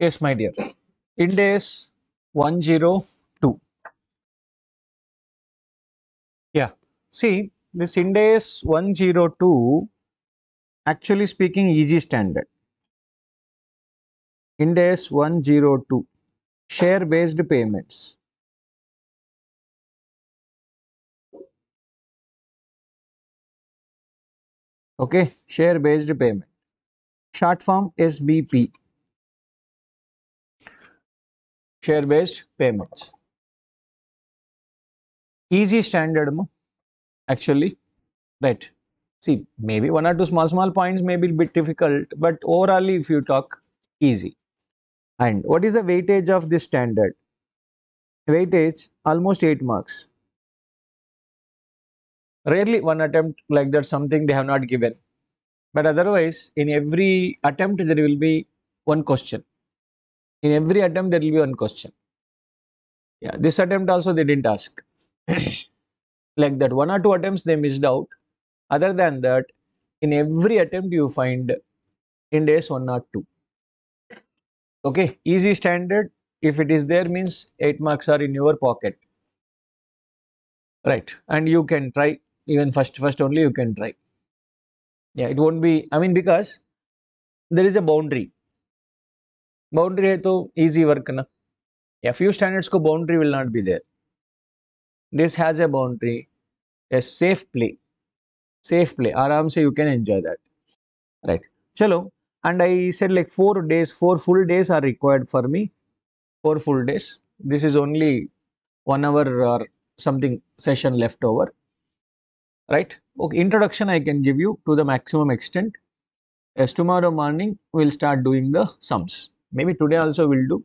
Yes, my dear. Ind AS 102. Yeah. See, this Ind AS 102, actually speaking, easy standard. Ind AS 102, share based payments. Okay, share based payment. Short form SBP. Share based payments. Easy standard, actually. Right. See, maybe one or two small, small points may be a bit difficult, but overall, if you talk, easy. And what is the weightage of this standard? Weightage almost 8 marks. Rarely one attempt like that, something they have not given. But otherwise, in every attempt, there will be one question. In every attempt, there will be one question. Yeah, this attempt also they didn't ask. like that, one or two attempts they missed out. Other than that, in every attempt, you find in days one or two. Okay, easy standard. If it is there, means 8 marks are in your pocket. Right, and you can try even first, first only you can try. Yeah, it won't be, I mean, because there is a boundary. Boundary है तो easy work ना. Yeah, few standards को boundary will not be there. This has a boundary. A safe play. Safe play. आराम से you can enjoy that. Right. चलो. And I said like four days, four full days are required for me. Four full days. This is only one hour or something session left over. Right. Okay. Introduction I can give you to the maximum extent. Yes, tomorrow morning we'll start doing the sums. Maybe today also we'll do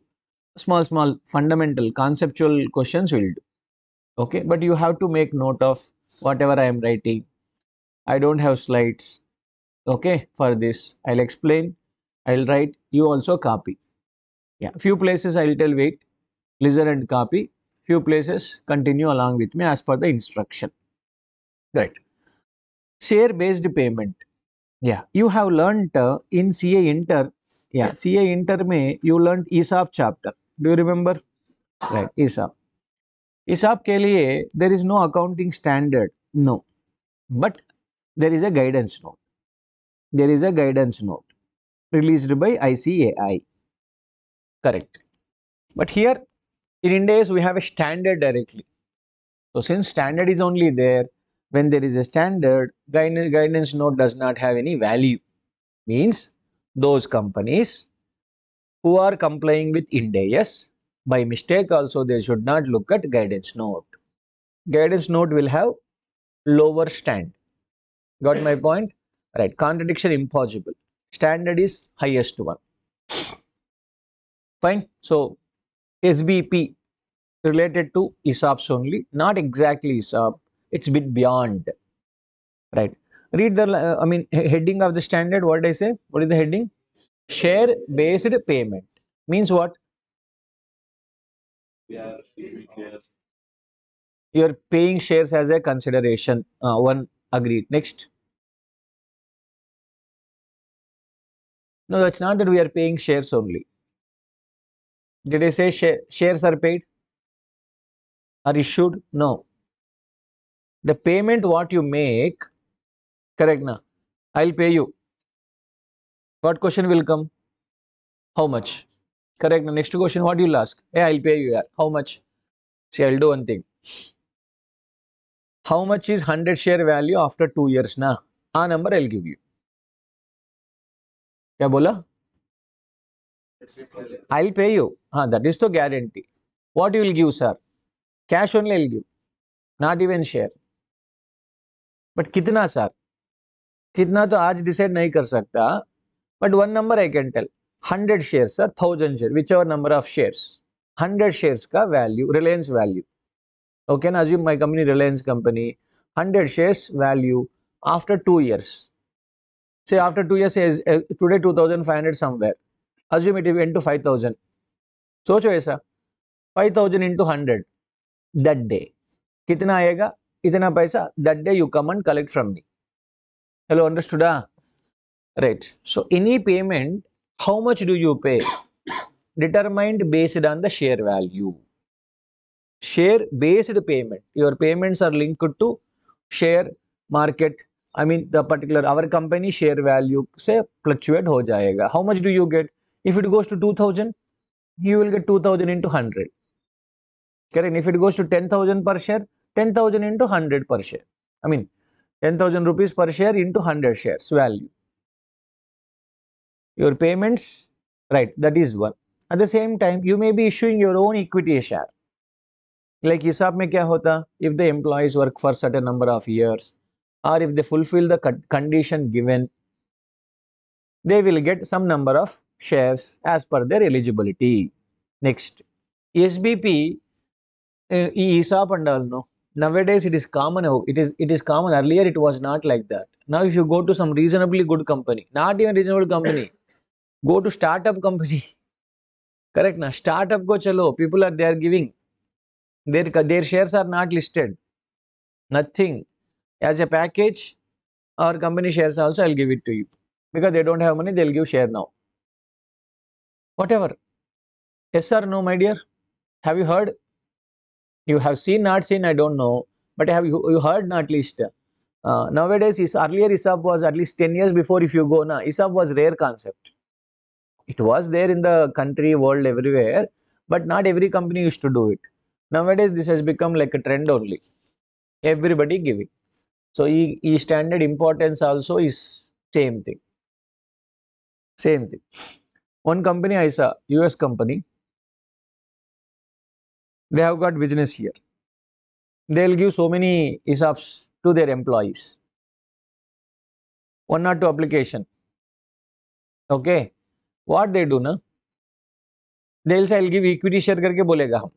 small, small fundamental conceptual questions we'll do. Okay. But you have to make note of whatever I am writing. I don't have slides. Okay. For this, I'll explain. I'll write. You also copy. Yeah. Few places I'll tell wait, listen and copy. Few places continue along with me as per the instruction. Right. Share based payment. Yeah. You have learnt uh, in CA Inter. Yeah. CA Inter में you learnt ESOP chapter. Do you remember? Right. ESOP. ESOP के लिए there is no accounting standard. No. But there is a guidance note. There is a guidance note released by ICAI. Correct. But here in India we have a standard directly. So since standard is only there, when there is a standard, guidance, guidance note does not have any value. Means those companies who are complying with Ind AS, by mistake also they should not look at guidance note. Guidance note will have lower stand. Got my point? Right. Contradiction impossible. Standard is highest one. Fine. So SBP related to ESOPs only, not exactly ESOP. It's bit beyond. Right. Read the, uh, I mean, heading of the standard. What did I say? What is the heading? Share based payment. Means what? You're paying shares as a consideration. Uh, one agreed. Next. No, that's not that we are paying shares only. Did I say share, shares are paid? Are issued? No. The payment what you make, correct na? I'll pay you. What question will come? How much? Correct. na? Next question, what you'll ask? Hey, I'll pay you. Yeah. How much? See, I'll do one thing. How much is 100 share value after two years? Na? A number I'll give you. क्या बोला I'll pay you. हाँ, that is the guarantee. What you will give, sir? Cash only I'll give. Not even share. But कितना sir? कितना तो आज decide नहीं कर सकता but one number I can tell hundred share sir thousand share whichever number of shares hundred shares का value Reliance value okay ना assume my company Reliance company hundred shares value after two years say after two years is uh, today 2500 somewhere. Assume it went to 5000 सोचो ऐसा 5000 into 100 that day. कितना आएगा? इतना पैसा that day you come and collect from me. Hello understood ah right so any payment how much do you pay determined based on the share value. Share based payment. Your payments are linked to share market. I mean the particular our company share value say fluctuate ho jayega. How much do you get? If it goes to 2000, you will get 2000 into 100. Correct. If it goes to 10,000 per share, 10,000 into 100 per share. I mean 10,000 rupees per share into 100 shares value. Your payments, right, that is one. At the same time, you may be issuing your own equity share. Like hisab mein kya hota? If the employees work for certain number of years or if they fulfill the condition given, they will get some number of shares as per their eligibility. Next, SBP, uh, ఈ ESOP and all no. Nowadays it is common. oh, It is it is common. Earlier it was not like that. Now if you go to some reasonably good company, not even reasonable company, go to startup company. Correct na? Startup go chalo. People are they are giving. Their their shares are not listed. Nothing. As a package or company shares also I'll give it to you. Because they don't have money, they'll give share now. Whatever. Yes or no, my dear? Have you heard? You have seen, not seen, I don't know. But have you, you heard not least? Uh, nowadays, is earlier ESOP was at least 10 years before if you go now, ESOP was rare concept. It was there in the country, world, everywhere, but not every company used to do it. Nowadays, this has become like a trend only. Everybody giving. So, e, e standard importance also is same thing. Same thing. One company I saw, US company, they have got business here. They'll give so many ESOPs to their employees. One or two application. Okay. What they do ना they'll say I'll give equity share करके बोलेगा हम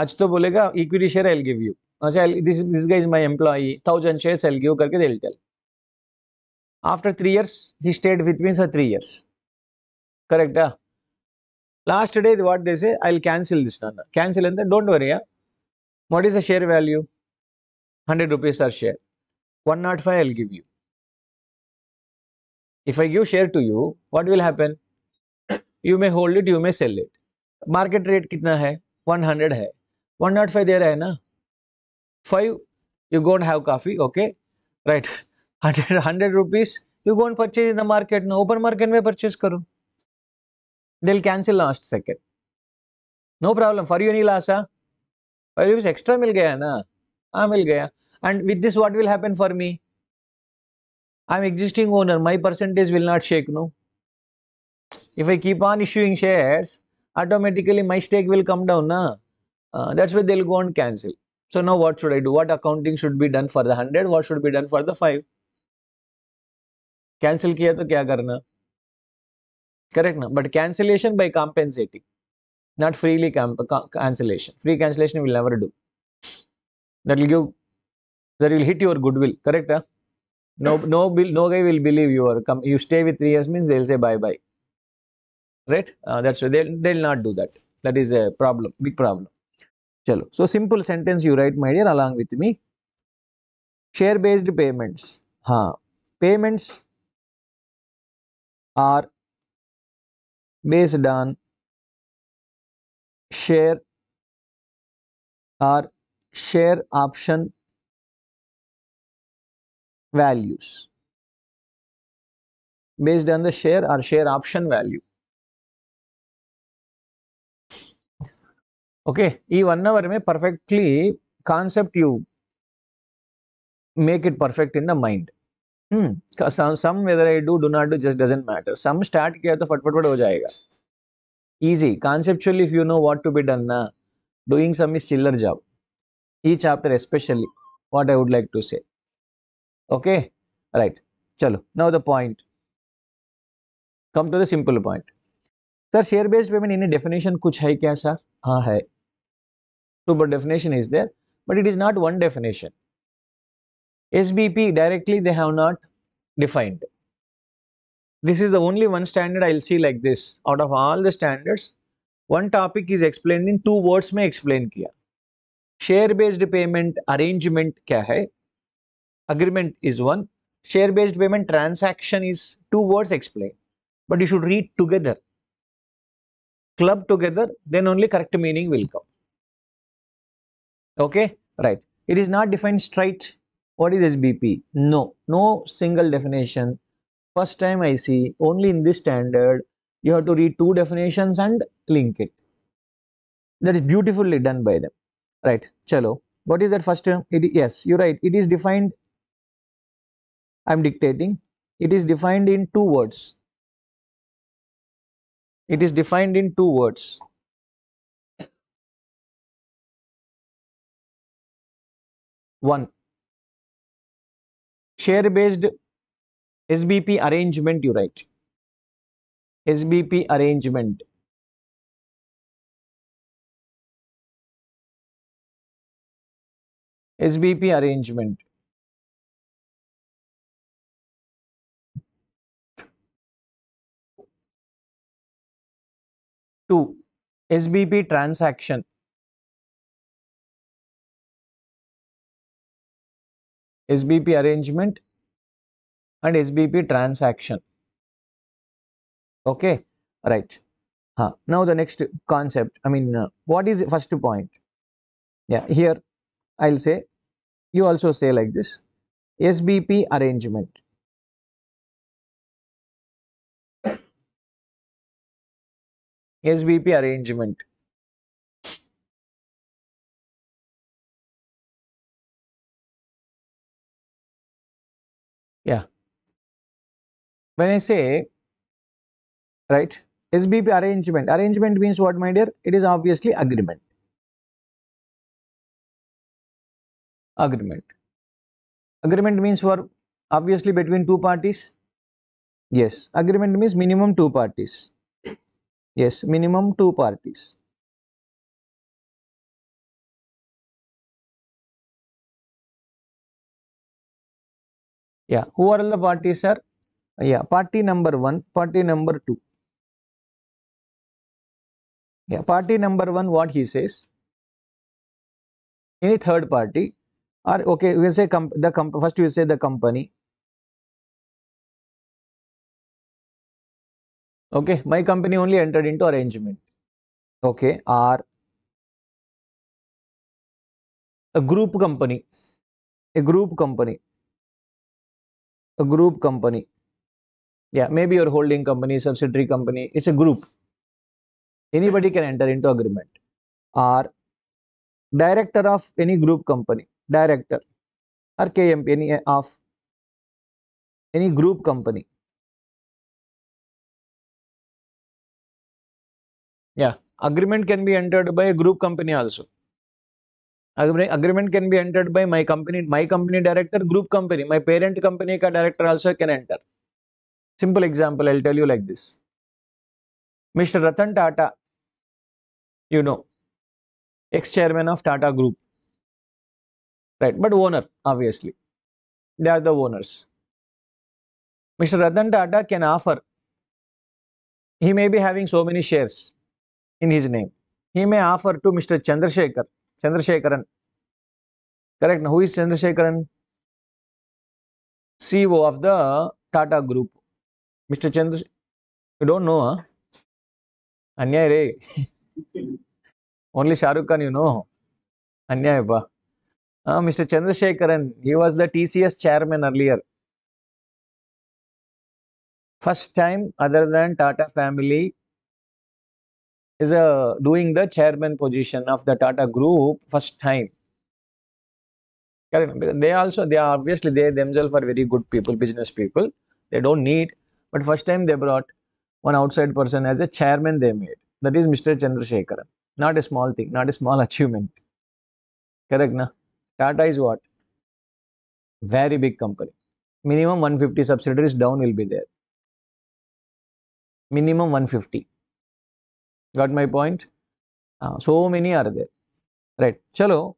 आज तो बोलेगा equity share I'll give you अच्छा this this guy is my employee thousand shares I'll give करके they'll tell after three years he stayed with me for three years correct ah? Last day what they say I'll cancel this nana cancel and then don't worry yeah what is the share value 100 rupees per share 105 I'll give you if I give share to you what will happen you may hold it you may sell it market rate कितना है 100 है 105 दे रहा है ना 5 you go and have coffee okay right 100 100 rupees you go and purchase in the market no open market में purchase करो they'll cancel last second no problem for you any loss ah 5 rupees extra मिल गया ना हाँ मिल गया and with this what will happen for me I'm existing owner my percentage will not shake no if I keep on issuing shares automatically my stake will come down na Uh, that's why they'll go and cancel so now what should I do what accounting should be done for the 100 what should be done for the 5 cancel किया तो क्या करना Correct na but cancellation by compensating not freely cancellation. Free cancellation will never do. That will give that will hit your goodwill. Correct huh? no no no guy will believe you are come you stay with three years means they'll say bye bye right? Uh, that's why they'll, they'll not do that. That is a problem big problem. Chalo. So simple sentence you write my dear along with me. Share based payments. Ha payments are based on share or share option values. Based on the share or share option value. Okay ee one hour may perfectly concept you make it perfect in the mind. Hmm some whether I do do not do just doesn't matter some start किया तो फटफट हो जाएगा easy conceptually if you know what to be done ना doing some is चिल्लर job E chapter especially what I would like to say okay right चलो now the point come to the simple point sir share based payment in definition कुछ है क्या sir हाँ है super definition is there but it is not one definition sbp directly they have not defined this is the only one standard I'll see like this. Out of all the standards, one topic is explained in two words में explain किया. Share based payment arrangement क्या है? Agreement is one. Share based payment transaction is two words explained. But you should read together. club together then only correct meaning will come okay right it is not defined straight what is sbp no. No single definition. First time i see only in this standard you have to read two definitions and link it. That is beautifully done by them. Right. Chalo. What is that first term? It, yes you're right. It is defined i'm dictating. It is defined in two words. It is defined in two words. One share based sbp arrangement you write sbp arrangement sbp arrangement two sbp transaction SBP arrangement and SBP transaction. Okay, right. Huh. Now the next concept, I mean, uh, what is first point? Yeah, here I'll say, you also say like this, SBP arrangement. SBP arrangement. Yeah. When I say, right, SBP arrangement, arrangement means what, my dear? It is obviously agreement. Agreement. Agreement means for obviously between two parties. Yes, agreement means minimum two parties. Yes, minimum two parties. Yeah, who are all the parties, sir? Yeah, party number one, party number two. Yeah, party number one, what he says? Any third party, or okay, we say the comp- first you say the company. Okay, my company only entered into arrangement. Okay, or a group company, a group company, a group company. Yeah, maybe your holding company, subsidiary company. It's a group. Anybody can enter into agreement. Or director of any group company, director or KMP, any of any group company. Yeah, agreement can be entered by a group company also. Agree- Agreement can be entered by my company, my company director, group company, my parent company ka director also can enter. Simple example, I'll tell you like this. Mr. Ratan Tata, you know, ex-chairman of Tata Group, right? But owner, obviously, they are the owners. Mr. Ratan Tata can offer. He may be having so many shares in his name. He may offer to Mr. Chandrasekhar, Chandrasekaran. Correct who is Chandrasekaran? CEO of the Tata group mister Chandra you don't know अन्याय रे। Only Shahrukh Khan you know अन्याय बा। Mister Chandrasekaran he was the TCS chairman earlier first time other than Tata family is uh, doing the chairman position of the Tata Group first time. They also, they are obviously, they themselves are very good people, business people. They don't need, but first time they brought one outside person as a chairman they made. That is Mr. Chandrasekharan. Not a small thing, not a small achievement. Correct, na? Tata is what? Very big company. Minimum 150 subsidiaries down will be there. Minimum 150. Got my point? Ah, so many are there. Right. Chalo,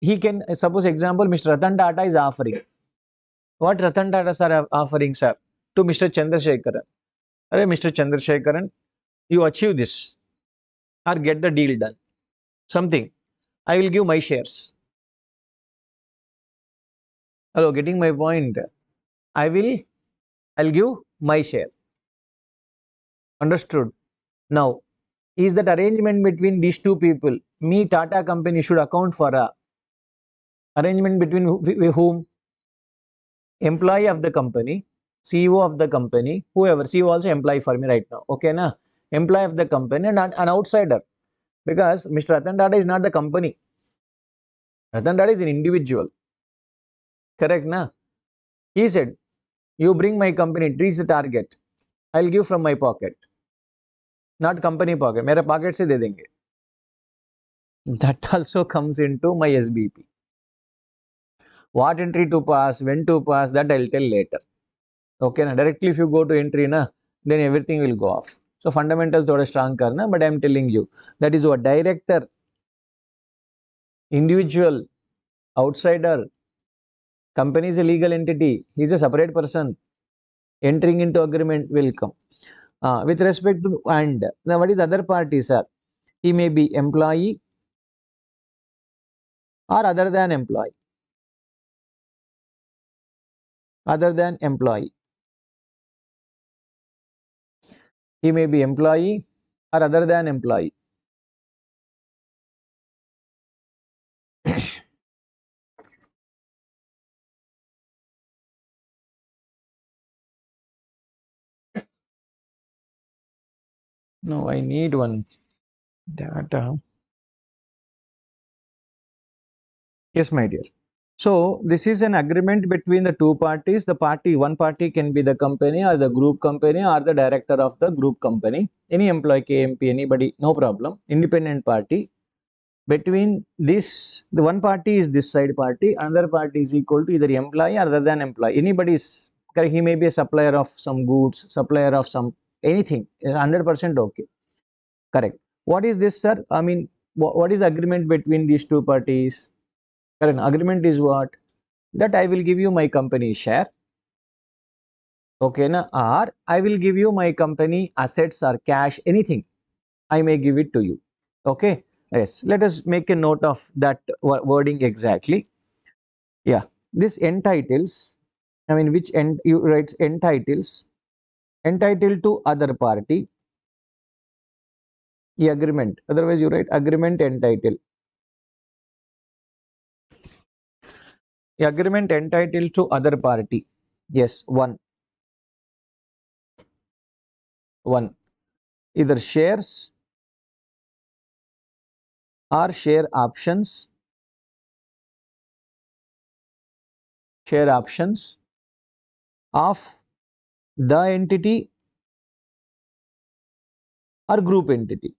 he can, suppose example, Mr. Ratan Tata is offering. What Ratan Tata sir offering, sir? To Mr. Chandrasekharan. Arey, Mr. Chandrasekharan, you achieve this or get the deal done. Something. I will give my shares. Hello, getting my point. I will, I'll give my share. Understood? Now, is that arrangement between these two people. Me tata company should account for a arrangement between wh- whom? Employee of the company ceo of the company whoever. Ceo also employee for me right now okay na? Employee of the company and an, an outsider. Because mr ratan tata is not the company. Ratan tata is an individual. Correct na? He said you bring my company reach the target. I'll give from my pocket not company pocket मेरे pocket से दे देंगे that also comes into my SBP what entry to pass when to pass that I'll tell later okay na directly if you go to entry na then everything will go off so fundamental थोड़ा strong करना but I'm telling you that is what director individual outsider company is a legal entity he is a separate person entering into agreement will come uh, with respect to and. Now what is other party sir? He may be employee or other than employee. Other than employee. He may be employee or other than employee no i need one. Data. Yes my dear. So this is an agreement between the two parties. The party one party can be the company or the group company or the director of the group company. Any employee kmp anybody no problem. Independent party. Between this the one party is this side party another party is equal to either employee or other than employee. Anybody is he may be a supplier of some goods supplier of some anything is 100% okay. Correct. What is this sir? I mean wha- what is agreement between these two parties? Correct agreement is what? That i will give you my company share. Okay na? Or i will give you my company assets or cash anything. I may give it to you. Okay? Yes. Let us make a note of that wording exactly. Yeah. This entitles i mean which end you write entitles entitled to other party. The agreement. Otherwise you write agreement entitled. The agreement entitled to other party. Yes one. One. Either shares or share options. Share options of the entity or group entity?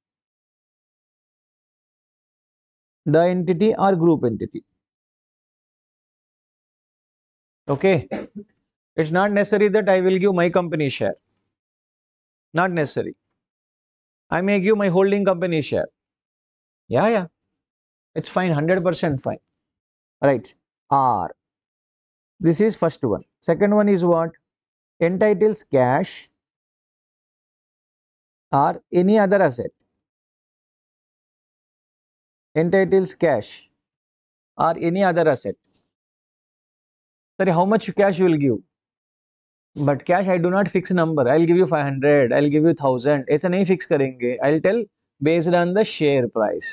The entity or group entity. Okay. It's not necessary that i will give my company share. Not necessary. I may give my holding company share. Yeah yeah. It's fine 100% fine. Right. R. This is first one. Second one is what entitles cash or any other asset entitles cash or any other asset sorry how much cash you will give but cash i do not fix number i'll give you 500 i'll give you 1000 ऐसा नहीं fix करेंगे i'll tell based on the share price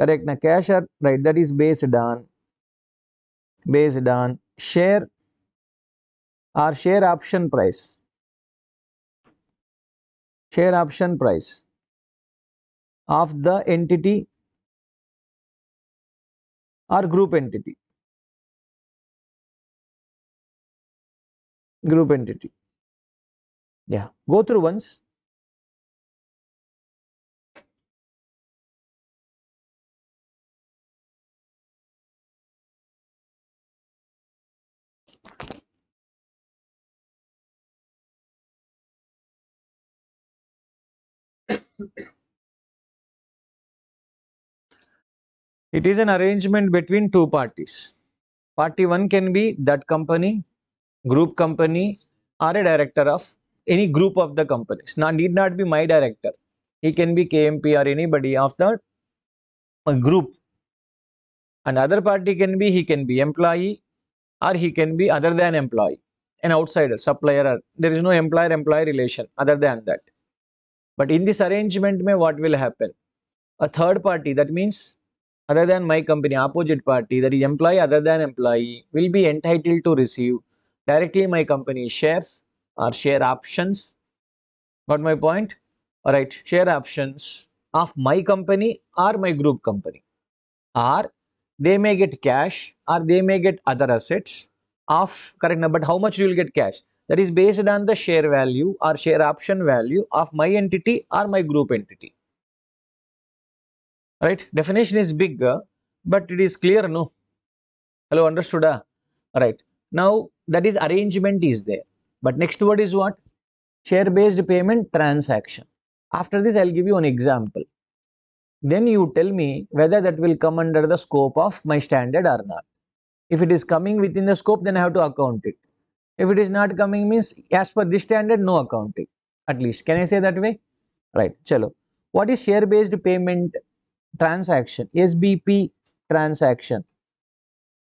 correct na cash or right that is based on based on share or share option price. Share option price of the entity or group entity. Group entity. Yeah go through once it is an arrangement between two parties. Party one can be that company group company or a director of any group of the companies. Now need not be my director. He can be kmp or anybody of the group. And other party can be he can be employee or he can be other than employee an outsider supplier there is no employer employee relation other than that But in this arrangement, may what will happen? A third party, that means other than my company, opposite party, that is employee other than employee, will be entitled to receive directly my company shares or share options. Got my point? Alright, share options of my company or my group company. Or they may get cash or they may get other assets of correct now, but how much you will get cash? That is based on the share value or share option value of my entity or my group entity. Right? Definition is big, uh, but it is clear, no? Hello, understood? Uh? Right. Now that is arrangement is there. But next word is what? Share based payment transaction. After this, I'll give you an example. Then you tell me whether that will come under the scope of my standard or not. If it is coming within the scope, then I have to account it. If it is not coming means as per this standard, no accounting. At least, can I say that way? Right, chalo. What is share based payment transaction? SBP transaction.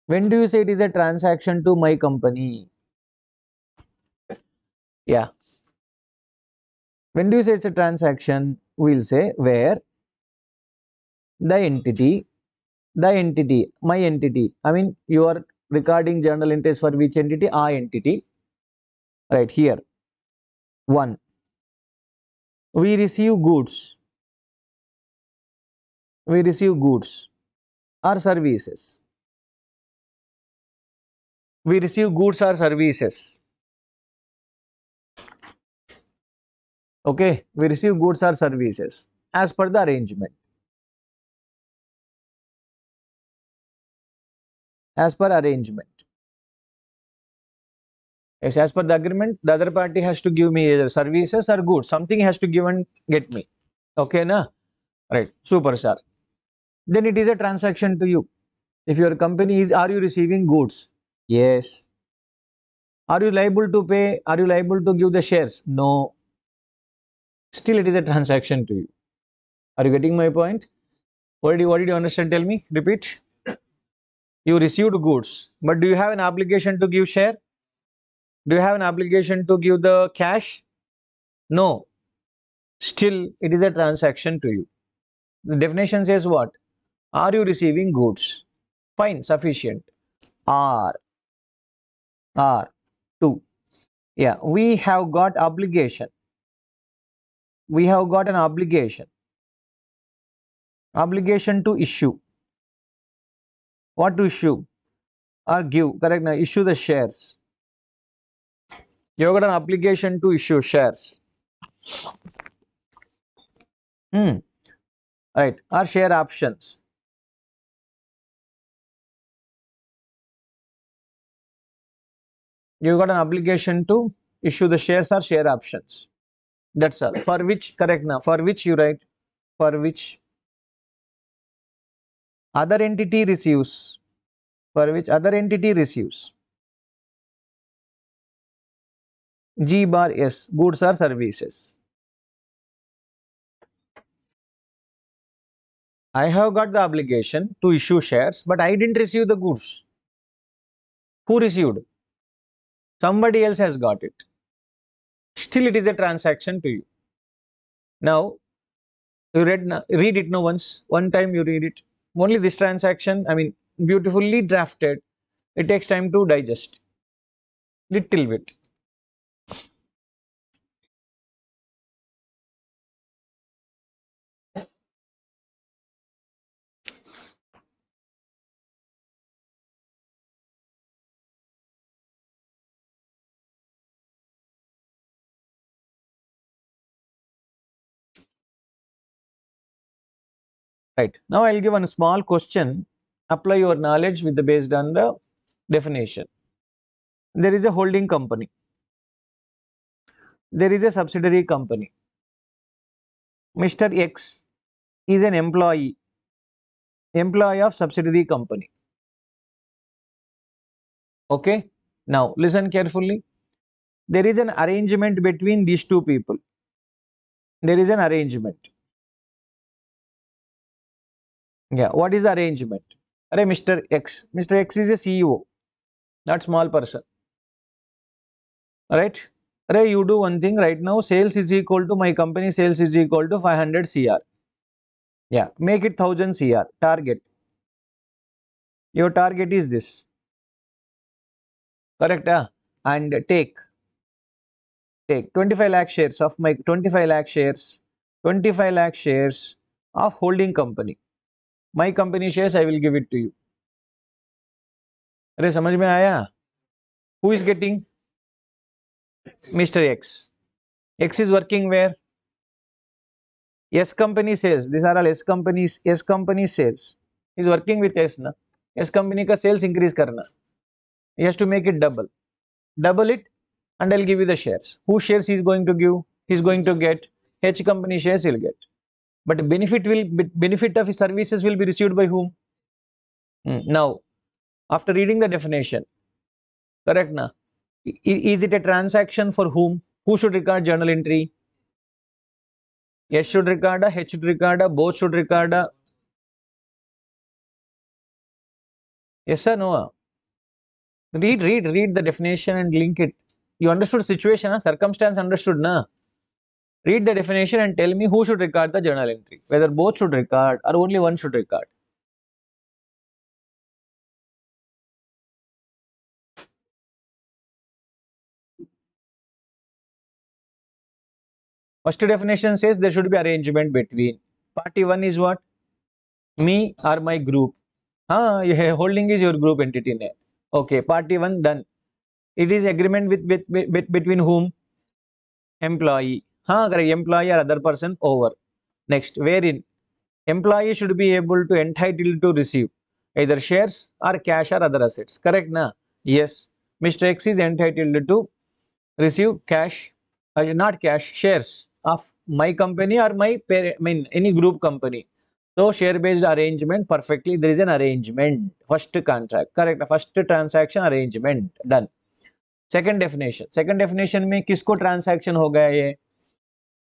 When do you say it is a transaction to my company? Yeah. When do you say it's a transaction? We'll say where the entity, the entity, my entity. I mean, you are recording journal entries for which entity? I entity. Right here. One. We receive goods. We receive goods or services. We receive goods or services. Okay, we receive goods or services as per the arrangement. As per arrangement. Yes, as per the agreement, the other party has to give me either services or goods. Something has to give and get me. Okay, na? Right, super sir. Then it is a transaction to you. If your company is, are you receiving goods? Yes. Are you liable to pay? Are you liable to give the shares? No. Still, it is a transaction to you. Are you getting my point? What did you, what did you understand? Tell me. Repeat. You received goods, but do you have an obligation to give share? Do you have an obligation to give the cash? No. Still, it is a transaction to you. The definition says what? Are you receiving goods? Fine, sufficient. Are. Are. Two. Yeah, we have got obligation. We have got an obligation. Obligation to issue. What to issue? Or give, correct now, issue the shares. You got an obligation to issue shares. Hmm. Right. Or share options. You got an obligation to issue the shares or share options. That's all. For which, correct now, for which you write, for which other entity receives, for which other entity receives. G bar S, goods or services. I have got the obligation to issue shares, but I didn't receive the goods. Who received? Somebody else has got it. Still, it is a transaction to you. Now, you read, read it now once. One time you read it. Only this transaction, I mean, beautifully drafted. It takes time to digest. Little bit. Right. Now I'll give one small question. Apply your knowledge with the based on the definition. There is a holding company. There is a subsidiary company. Mr. X is an employee, employee of subsidiary company. Okay. Now listen carefully. There is an arrangement between these two people. There is an arrangement. Yeah, what is the arrangement? Array Mr. X. Mr. X is a CEO, not small person. Alright? Ray, you do one thing right now. Sales is equal to my company sales is equal to 500 CR. Yeah, make it 1000 CR. Target. Your target is this. Correct? ah? And take. Take 25 lakh shares of my 25 lakh shares. 25 lakh shares of holding company My company shares, I will give it to you. अरे समझ में आया who is getting mr x x is working where s company sales these are all s companies s company sales is working with s na s company ka sales increase karna he has to make it double double it and i'll give you the shares who shares he is going to give he is going to get h company shares he'll get but benefit will benefit of his services will be received by whom? Hmm, now after reading the definition correct na? Is it a transaction for whom? Who should record journal entry? S should record a h should record a both should record. A yes or no read read read the definition and link it. You understood situation huh? circumstance understood na read the definition and tell me who should record the journal entry whether both should record or only one should record First definition says there should be arrangement between party one is what? Me or my group. Ah, yeah, holding is your group entity name. Okay, party one done. It is agreement with, with, with- between whom? Employee. हाँ correct employee or other person over next where in employee should be able to entitle to receive इधर shares or cash or other assets correct ना yes mister X is entitle to receive cash not cash shares of my company और my mean any group company तो share based arrangement perfectly there is an arrangement first contract correct first transaction arrangement done second definition second definition में किसको transaction हो गया ये?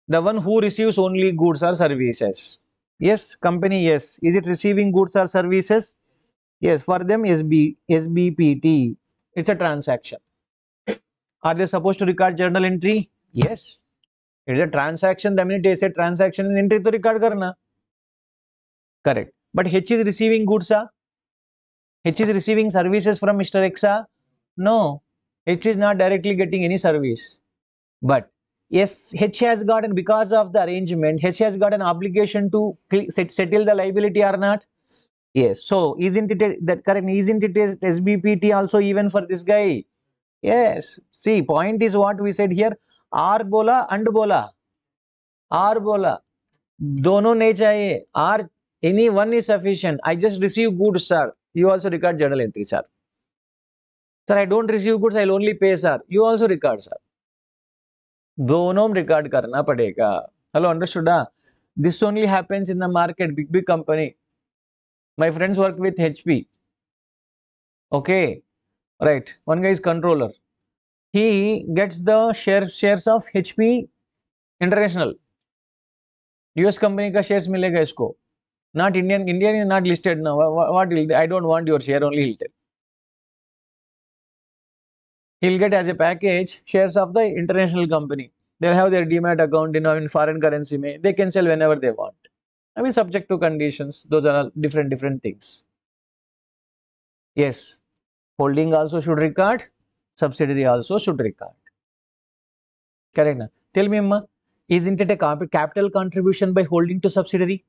The one who receives only goods or services. Yes company yes is it receiving goods or services? Yes for them SB SBPT it's a transaction. Are they supposed to record journal entry? Yes. It is a transaction. The minute they say transaction, entry to record karna. Correct. But H is receiving goods, ah? H is receiving services from Mr. X? No. H is not directly getting any service. But yes, H has got, and because of the arrangement, H has got an obligation to cle- set- settle the liability or not? Yes. So, isn't it a- that correct? Isn't it a SBPT also even for this guy? Yes. See, point is what we said here. R बोला and बोला. R बोला. दोनों नहीं चाहिए. R any one is sufficient. I just receive goods, sir. You also record journal entry, sir. Sir, I don't receive goods. I'll only pay, sir. You also record, sir. दोनों record करना पड़ेगा। Hello understood this only happens in the market big big company my friends work with HP okay right one guys controller he gets the share shares of HP international US company का shares मिलेगा इसको not Indian Indian is not listed not I don't want your share only listed he'll get as a package shares of the international company. They'll have their demat account in, in foreign currency. May, they can sell whenever they want. I mean, subject to conditions. Those are different, different things. Yes, holding also should record. Subsidiary also should record. Correct. Na? Tell me, Amma, isn't it a capital contribution by holding to subsidiary?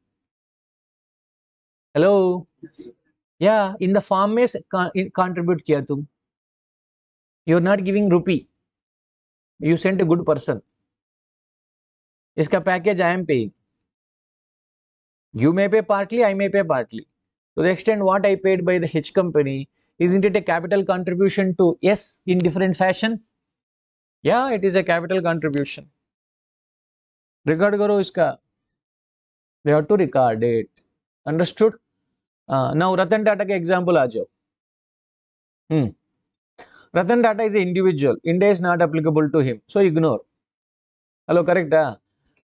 Hello. Yeah, in the farm is contribute kiya tum. You are not giving rupee you sent a good person इसका package I am pay you may pay partly I may pay partly to the extend what I paid by the H company is isn't it a capital contribution to yes in different fashion या it is a capital contribution record करो इसका. We have to record it understood now Ratan Tata का example आ जाओ. हम्म hmm. Ratan Tata is an individual. Ind AS is not applicable to him. So ignore. Hello, correct? Huh?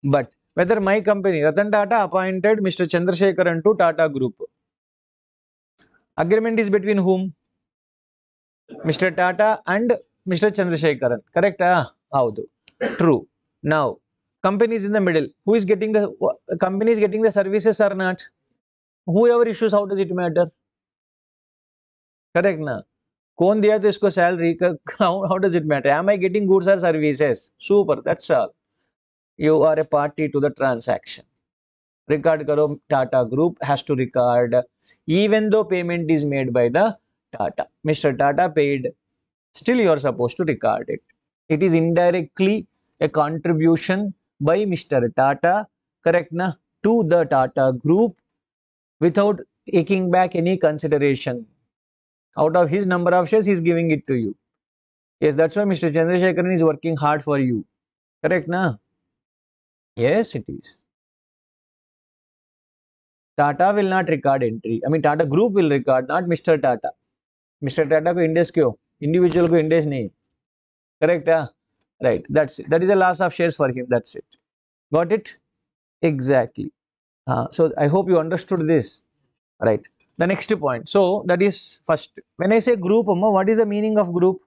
But whether my company, Ratan Tata ah, appointed Mr. Chandrasekharan to Tata Group. Agreement is between whom? Mr. Tata and Mr. Chandrasekharan. Correct? Ah? Huh? True. Now, Company is in the middle. Who is getting the companies getting the services or not? Whoever issues, how does it matter? Correct? Nah? कौन दिया तो इसको salary how does it matter am I getting goods or services super that's all you are a party to the transaction record करो Tata group has to record even though payment is made by the Tata mister Tata paid still you are suppose to record it it is indirectly a contribution by mister Tata correct ना to the Tata group without taking back any consideration out of his number of shares he is giving it to you. Yes, that's why Mr. Chandrasekaran is working hard for you. Correct, na? Yes, it is. Tata will not record entry. I mean, Tata Group will record, not Mr. Tata. Mr. Tata को index क्यों? Individual को index नहीं. Correct, huh? Right. That's it. That is the loss of shares for him. That's it. Got it? Exactly. Uh, so I hope you understood this. Right the next point. So, that is first. When I say group, what is the meaning of group?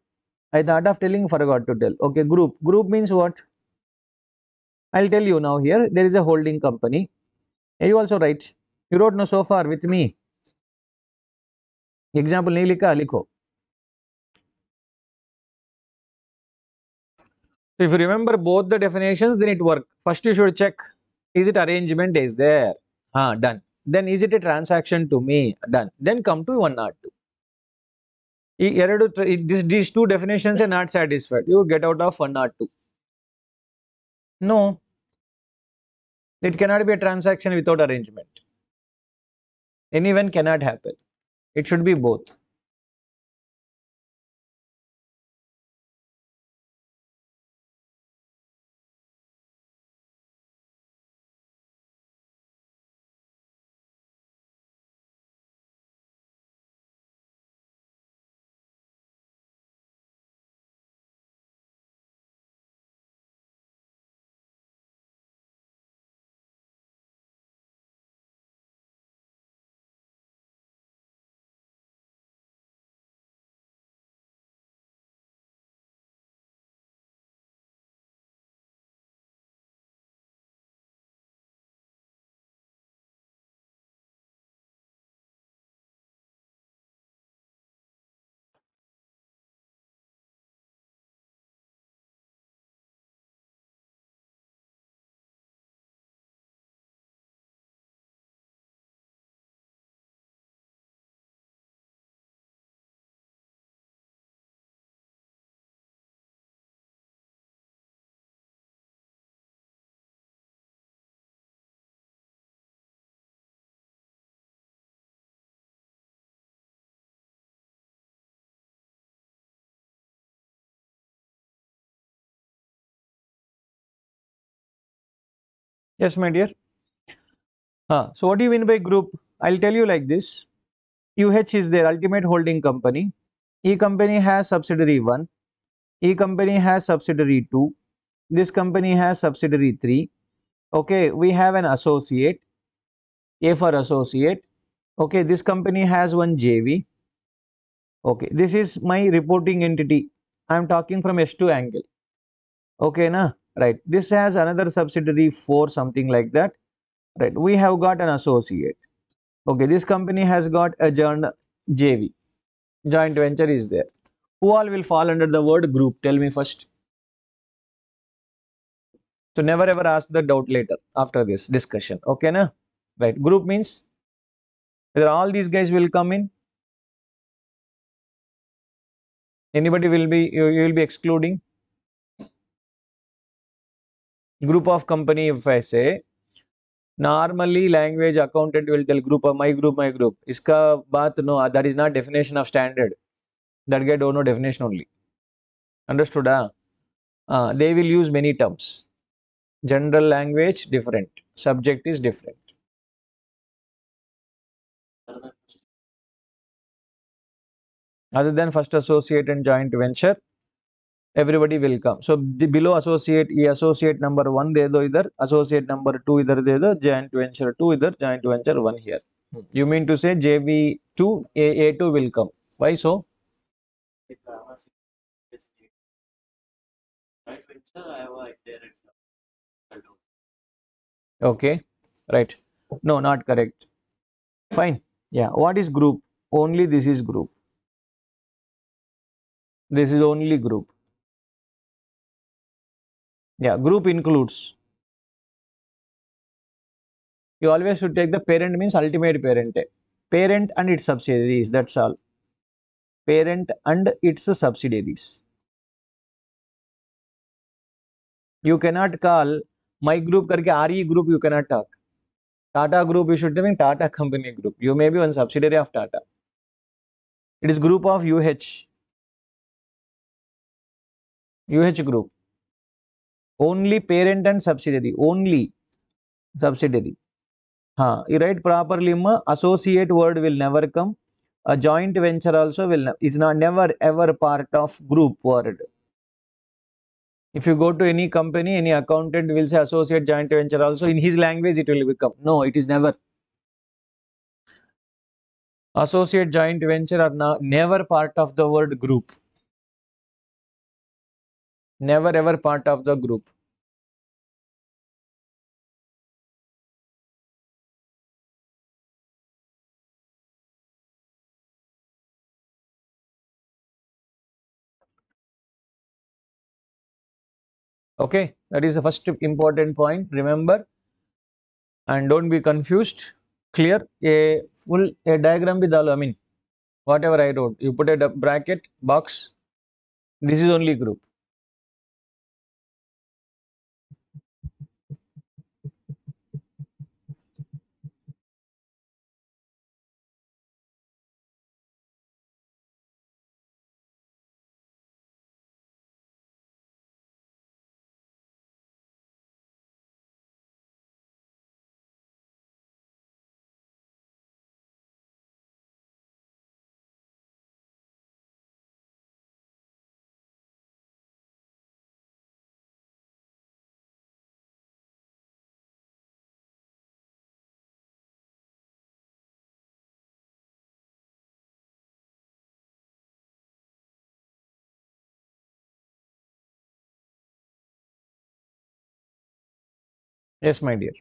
I thought of telling, forgot to tell. Okay, group. Group means what? I will tell you now here. There is a holding company. You also write. You wrote no so far with me. Example, Nilika Aliko. So, if you remember both the definitions, then it work. First, you should check is it arrangement is there? Ah, done Then is it a transaction to me? Done. Then come to one or two. ಈ ಎರಡು tr- ಈ- this, these two definitions are not satisfied. You get out of one or two. No. It cannot be a transaction without arrangement. Any one cannot happen. It should Yes, my dear. Ah, so what do you mean by group? I'll tell you like this. UH is their ultimate holding company. E company has subsidiary 1. E company has subsidiary 2. This company has subsidiary 3. Okay, we have an associate. A for associate. Okay, this company has one JV. Okay, this is my reporting entity. I'm talking from S2 angle. Okay, na? Right. This has another subsidiary for something like that. Right. We have got an associate. Okay, this company has got a joint JV. Joint venture is there. Who all will fall under the word group? Tell me first. So never ever ask the doubt later after this discussion. Okay, na? Right. Group means either all these guys will come in. Anybody will be you, you will be excluding group of company if I say normally language accountant will tell group of my group my group. Iska baat no that is not definition of standard. That don't know definition only. Understood uh, they will use many terms. General language different. Subject is different. Other than first associate and joint venture everybody will come so the below associate ये associate number one दे दो इधर associate number two इधर दे दो joint venture two इधर joint venture one here you mean to say JV2 A A2 will come why so Joint venture, I have a direct control. Okay, right. No, not correct. Fine. Yeah. What is group? Only this is group. This is only group. yeah group includes. You always should take the parent means ultimate parent. Parent and its subsidiaries that's all. Parent and its subsidiaries. You cannot call my group karke re group you cannot talk. Tata group you should mean tata company group. You may be one subsidiary of tata. It is group of uh uh group. Only parent and subsidiary. Only subsidiary. Huh. You write properly. Ma, associate word will never come. A joint venture also will. Is not never ever part of group word. If you go to any company, any accountant will say associate joint venture also. In his language, it will become. No, it is never. Associate joint venture are now never part of the word group. Never ever part of the group. Okay, that is the first important point. Remember, and don't be confused. Clear? A full a diagram with all. I mean, whatever I wrote, you put a bracket box. This is only group. Yes, my dear.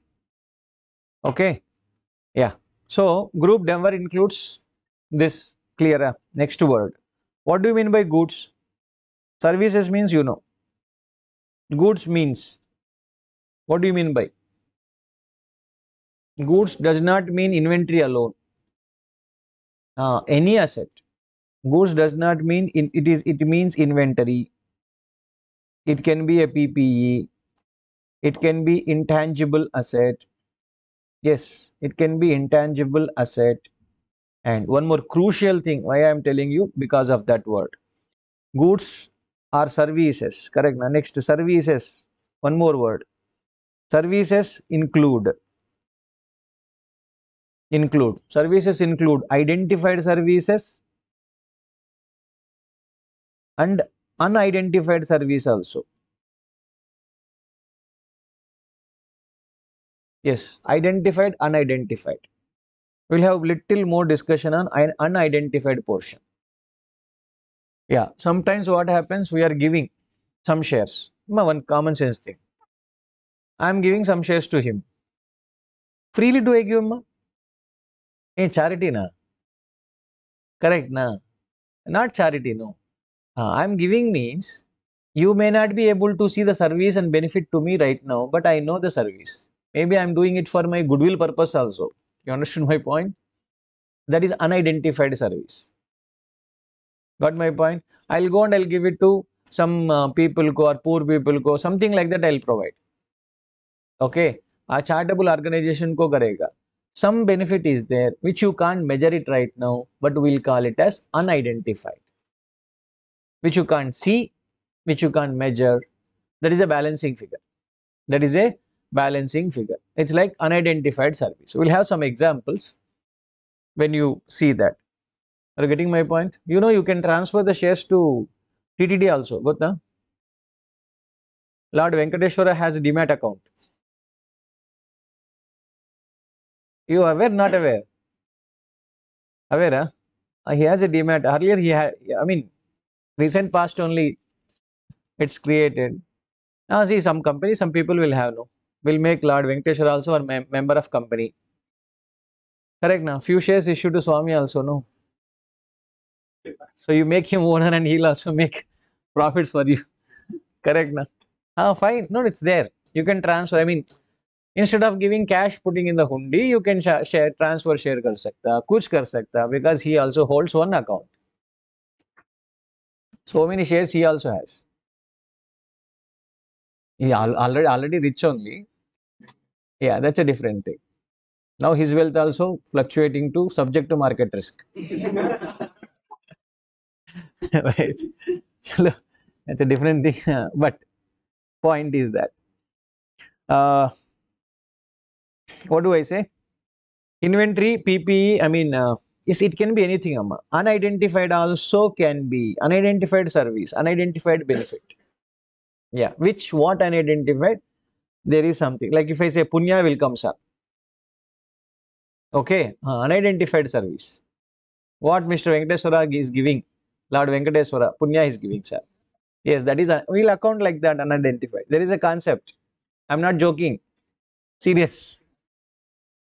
Okay. Yeah. So group never includes this clear. uh, Next word. What do you mean by goods? Services means you know. Goods means. What do you mean by? Goods does not mean inventory alone. Uh, any asset. Goods does not mean in, it is it means inventory. It can be a PPE. It can be intangible asset. Yes, it can be intangible asset. And one more crucial thing, why I am telling you because of that word. Goods are services. Correct. Now, next services. One more word. Services include. Include. Services include identified services and unidentified service also. Yes, identified, unidentified. We'll have little more discussion on un- unidentified portion. Yeah, sometimes what happens, we are giving some shares. One common sense thing. I am giving some shares to him. Freely do I give him? A charity na? Correct na? Not charity, no. Uh, I am giving means you may not be able to see the service and benefit to me right now, but I know the service. Maybe I am doing it for my goodwill purpose also. You understand my point? That is unidentified service. Got my point? I'll go and I'll give it to some uh, people ko or poor people ko, something like that I'll provide. Okay. A charitable organization ko karega. Some benefit is there which you can't measure it right now, but we'll call it as unidentified. Which you can't see, which you can't measure. That is a balancing figure. That is a balancing figure. It's like unidentified service. We'll have some examples when you see that. Are you getting my point? You know, you can transfer the shares to TTD also. Good, na? Lord Venkateshwara has a demat account. You are aware, not aware? Aware, huh? Uh, he has a demat. Earlier he had, I mean, recent past only it's created. Now see, some companies, some people will have no. Will make Lord Venkateshwar also a mem- member of company. Correct now. Few shares issued to Swami also, no. So you make him owner and he'll also make profits for you. Correct now. Ah, fine. No, it's there. You can transfer. I mean, instead of giving cash, putting in the hundi, you can share transfer share kar sakta, kuch kar sakta because he also holds one account. So many shares he also has. He al- already already rich only. Yeah, that's a different thing. Now his wealth also fluctuating to subject to market risk. right. Chalo, that's a different thing. but point is that uh, what do I say? Inventory, PPE, I mean, uh, yes, it can be anything, Amma. Unidentified also can be unidentified service, unidentified benefit. Yeah, which what unidentified? There is something like if I say Punya will come, sir. Okay, uh, unidentified service. What Mr. Venkateswara is giving, Lord Venkateswara, Punya is giving, sir. Yes, that is, a, we'll account like that, unidentified. There is a concept. I'm not joking. Serious.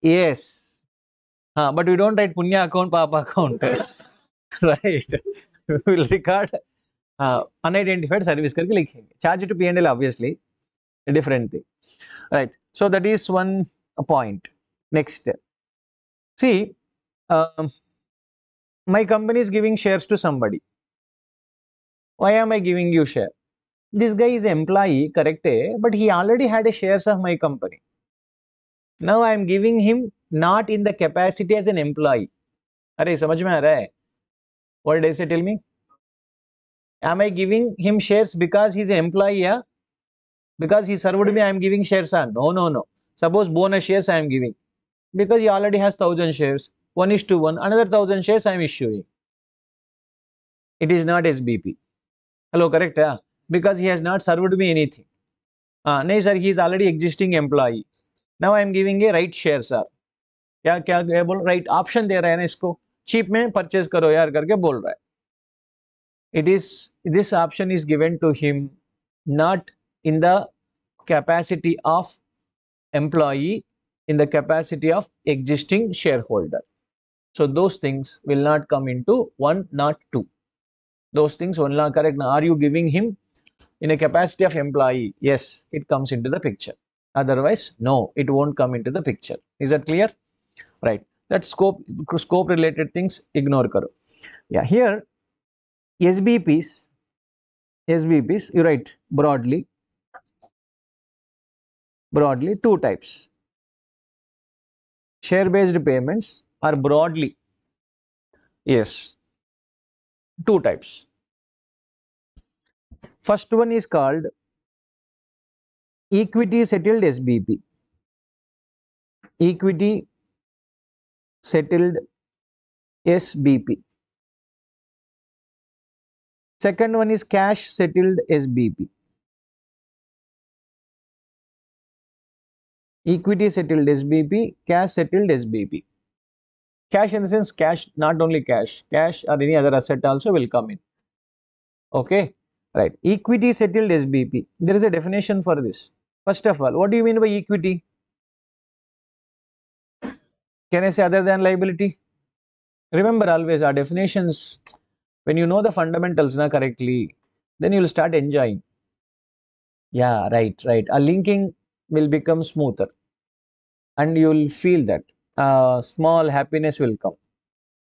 Yes. Uh, but we don't write Punya account, Papa account. right. we will record uh, unidentified service करके लिखेंगे. Charge to P&L obviously. A different thing. right. So, that is one point. Next, see um, my company is giving shares to somebody. Why am I giving you share? This guy is employee, correct? But he already had a shares of my company. Now I am giving him not in the capacity as an employee. Are? What did I say? Tell me. Am I giving him shares because he is an employee? Yeah? Because he served me, I am giving shares. Ah? No, no, no. Suppose bonus shares I am giving because he already has thousand shares. One is to one. Another thousand shares I am issuing. It is not SBP. Hello, correct? Yeah? Because he has not served me anything. Ah, नहीं sir, he is already existing employee. Now I am giving a right share sir. क्या क्या क्या बोल right option दे रहा है ना इसको cheap में परचेज करो यार करके बोल रहा है it is this option is given to him not in the capacity of employee, in the capacity of existing shareholder. So those things will not come into one, not two. Those things only. correct. Now, are you giving him in a capacity of employee? Yes, it comes into the picture. Otherwise, no, it won't come into the picture. Is that clear? Right. That scope, scope related things ignore karo. Yeah, here SBPs, SBPs, you write broadly broadly two types share based payments are broadly yes two types first one is called equity settled sbp equity settled SBP. Second one is cash settled SBP. Equity settled SBP, cash settled SBP. Cash in the sense cash, not only cash, cash or any other asset also will come in. Okay, right. Equity settled SBP. There is a definition for this. First of all, what do you mean by equity? Can I say other than liability? Remember always our definitions, when you know the fundamentals na, correctly, then you will start enjoying. Yeah, right, right. A linking will become smoother and you will feel that uh, small happiness will come.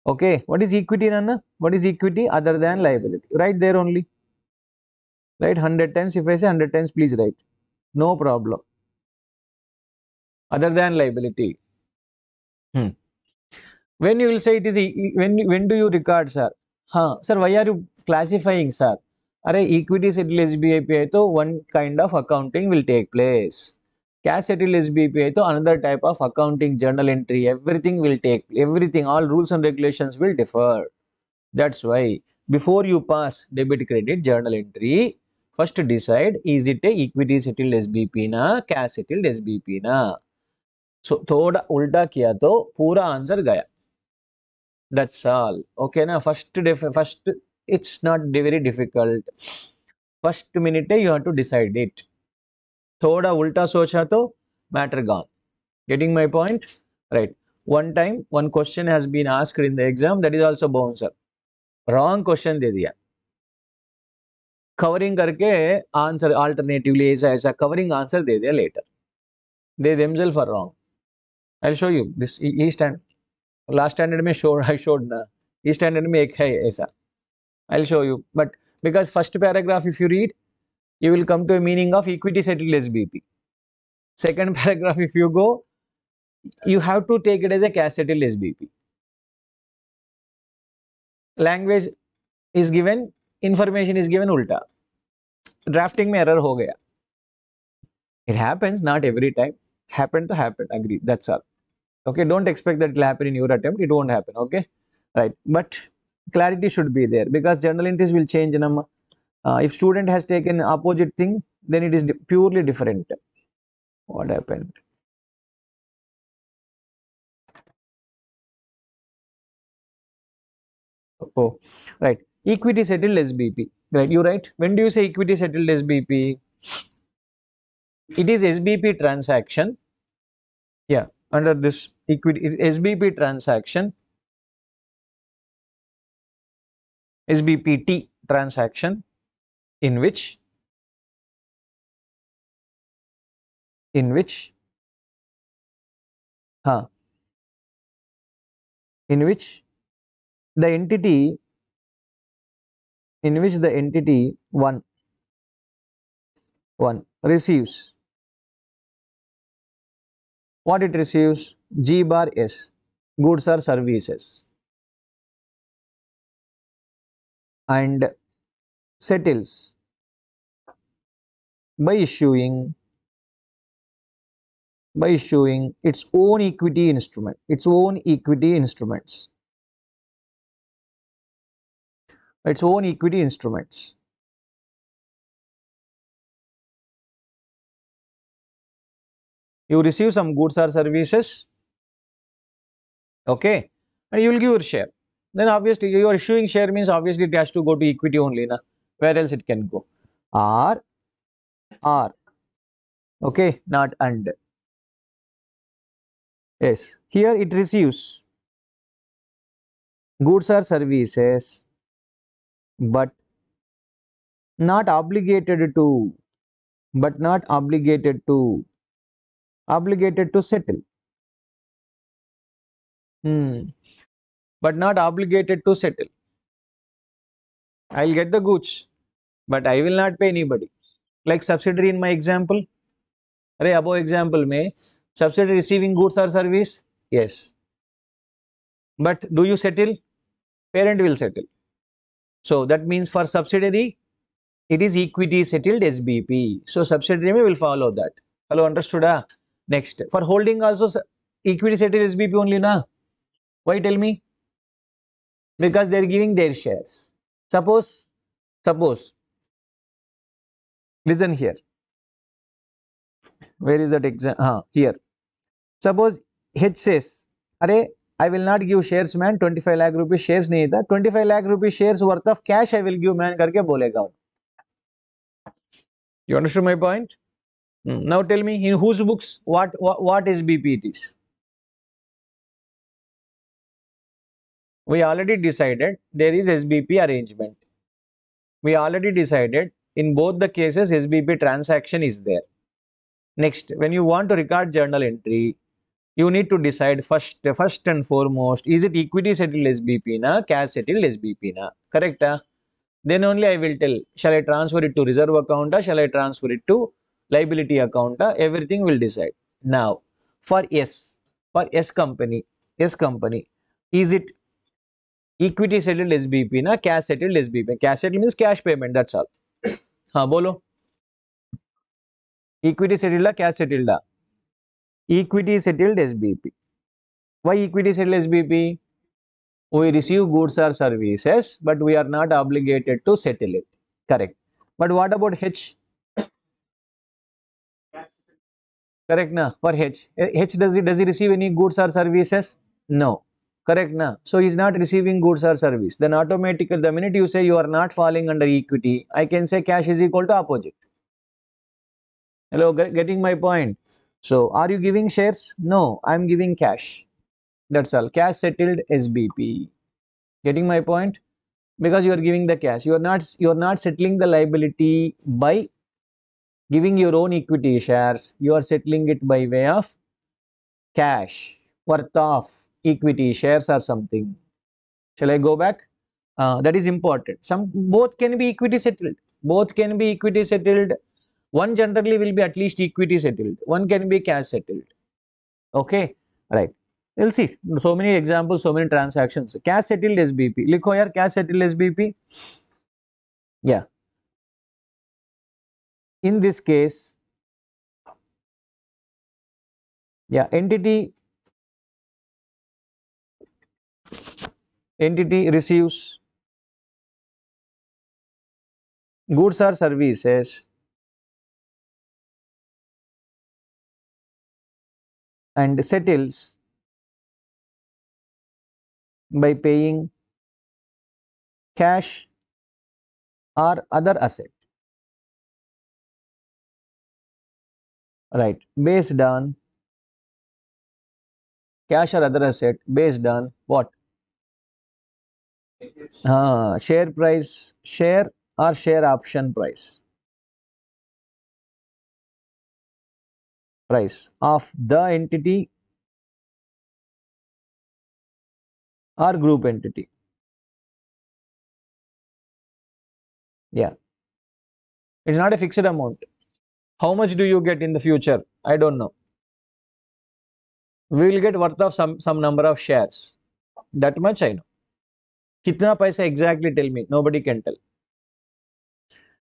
Okay, what is equity, Nana? What is equity other than liability? Right there only. Right, 100 times. If I say 100 times, please write. No problem. Other than liability. Hmm. When you will say it is, e when, when do you record, sir? Huh, sir, why are you classifying, sir? Are equity settled SBIPI, so one kind of accounting will take place. B pay है तो another type of accounting journal entry everything will take everything all rules and regulations will differ that's why before you pass debit credit journal entry first decide is it a equity settled sbp ना cash settled sbp ना so थोड़ा उल्टा किया तो पूरा answer गया that's all okay ना first first it's not very difficult first minute you have to decide it थोड़ा उल्टा सोचा तो matter gone getting my point right one time one question has been asked in the exam that is also bone sir wrong question दे दिया. Covering करके answer आल्टरनेटिवली ऐसा ऐसा covering answer दे दिया later they them are wrong I show you this E stand last standard में showed I showed ना. E standard में एक है ऐसा. I show you but because first paragraph if you read you will come to a meaning of equity settled SBP. Second paragraph, if you go, you have to take it as a cash settled SBP. Language is given, information is given ulta. Drafting mein error ho gaya. It happens, not every time. Happen to happen, agree, that's all. Okay, don't expect that it will happen in your attempt, it won't happen, okay? Right, but clarity should be there because journal entries will change Number uh, if student has taken opposite thing then it is purely different. What happened? Oh right. Equity settled sbp right you right. When do you say equity settled sbp it is sbp transaction. Yeah under this equity sbp transaction. Sbpt transaction in which in which huh, in which the entity in which the entity one one receives. What it receives? G bar s goods or services. And settles by issuing by issuing its own equity instrument its own equity instruments. Its own equity instruments. You receive some goods or services okay and you will give your share. Then obviously you are issuing share means obviously it has to go to equity only na where else it can go. Or or okay not and. Yes here it receives. Goods or services but not obligated to but not obligated to obligated to settle. Hmm. But not obligated to settle. I'll get the goods but I will not pay anybody. Like subsidiary in my example, right above example may subsidiary receiving goods or service, yes. But do you settle? Parent will settle. So that means for subsidiary, it is equity settled SBP. So subsidiary will follow that. Hello, understood? Ah? Next, for holding also equity settled SBP only na. Why tell me? Because they are giving their shares. Suppose, suppose listen here where is that exam huh, here suppose h says अरे I will not give shares man 25 lakh rupees shares नहीं था 25 lakh rupees shares worth of cash I will give man करके बोलेगा you understood my point Hmm, now tell me in whose books what what, what is BP it is we already decided there is SBP arrangement we already decided in both the cases SBP transaction is there. Next when you want to record journal entry you need to decide first first and foremost is it equity settled SBP na cash settled SBP na? Correct ah? then only I will tell shall I transfer it to reserve account or shall I transfer it to liability account ah? everything will decide. Now for S for S company S company is it equity settled SBP na cash settled SBP cash settled means cash payment that's all हाँ बोलो। Equity settled cash settled equity settled SBP why equity settle SBP we receive goods or services but we are not obligated to settle it correct but what about H correct ना for H H does does receive any goods or services no. Correct na so he is not receiving goods or service then automatically the minute you say you are not falling under equity I can say cash is equal to opposite Hello, getting my point. So, are you giving shares? No, I'm giving cash. That's all. Cash settled SBP. Getting my point? Because you are giving the cash. You are not you are not settling the liability by giving your own equity shares. You are settling it by way of cash worth of equity shares or something. Shall i go back? Uh, that is important. Some both can be equity settled. Both can be equity settled. One generally will be at least equity settled. One can be cash settled. Okay? Right. You'll see. So many examples so many transactions. Cash settled sbp require cash settled sbp yeah. In this case yeah entity entity receives goods or services. And settles by paying cash or other asset. Right. Based on cash or other asset based on what uh, share price share or share option price? Price of the entity or group entity? Yeah. It's not a fixed amount. How much do you get in the future? I don't know. We will get worth of some some number of shares. That much i know kitna paisa exactly tell me? Nobody can tell.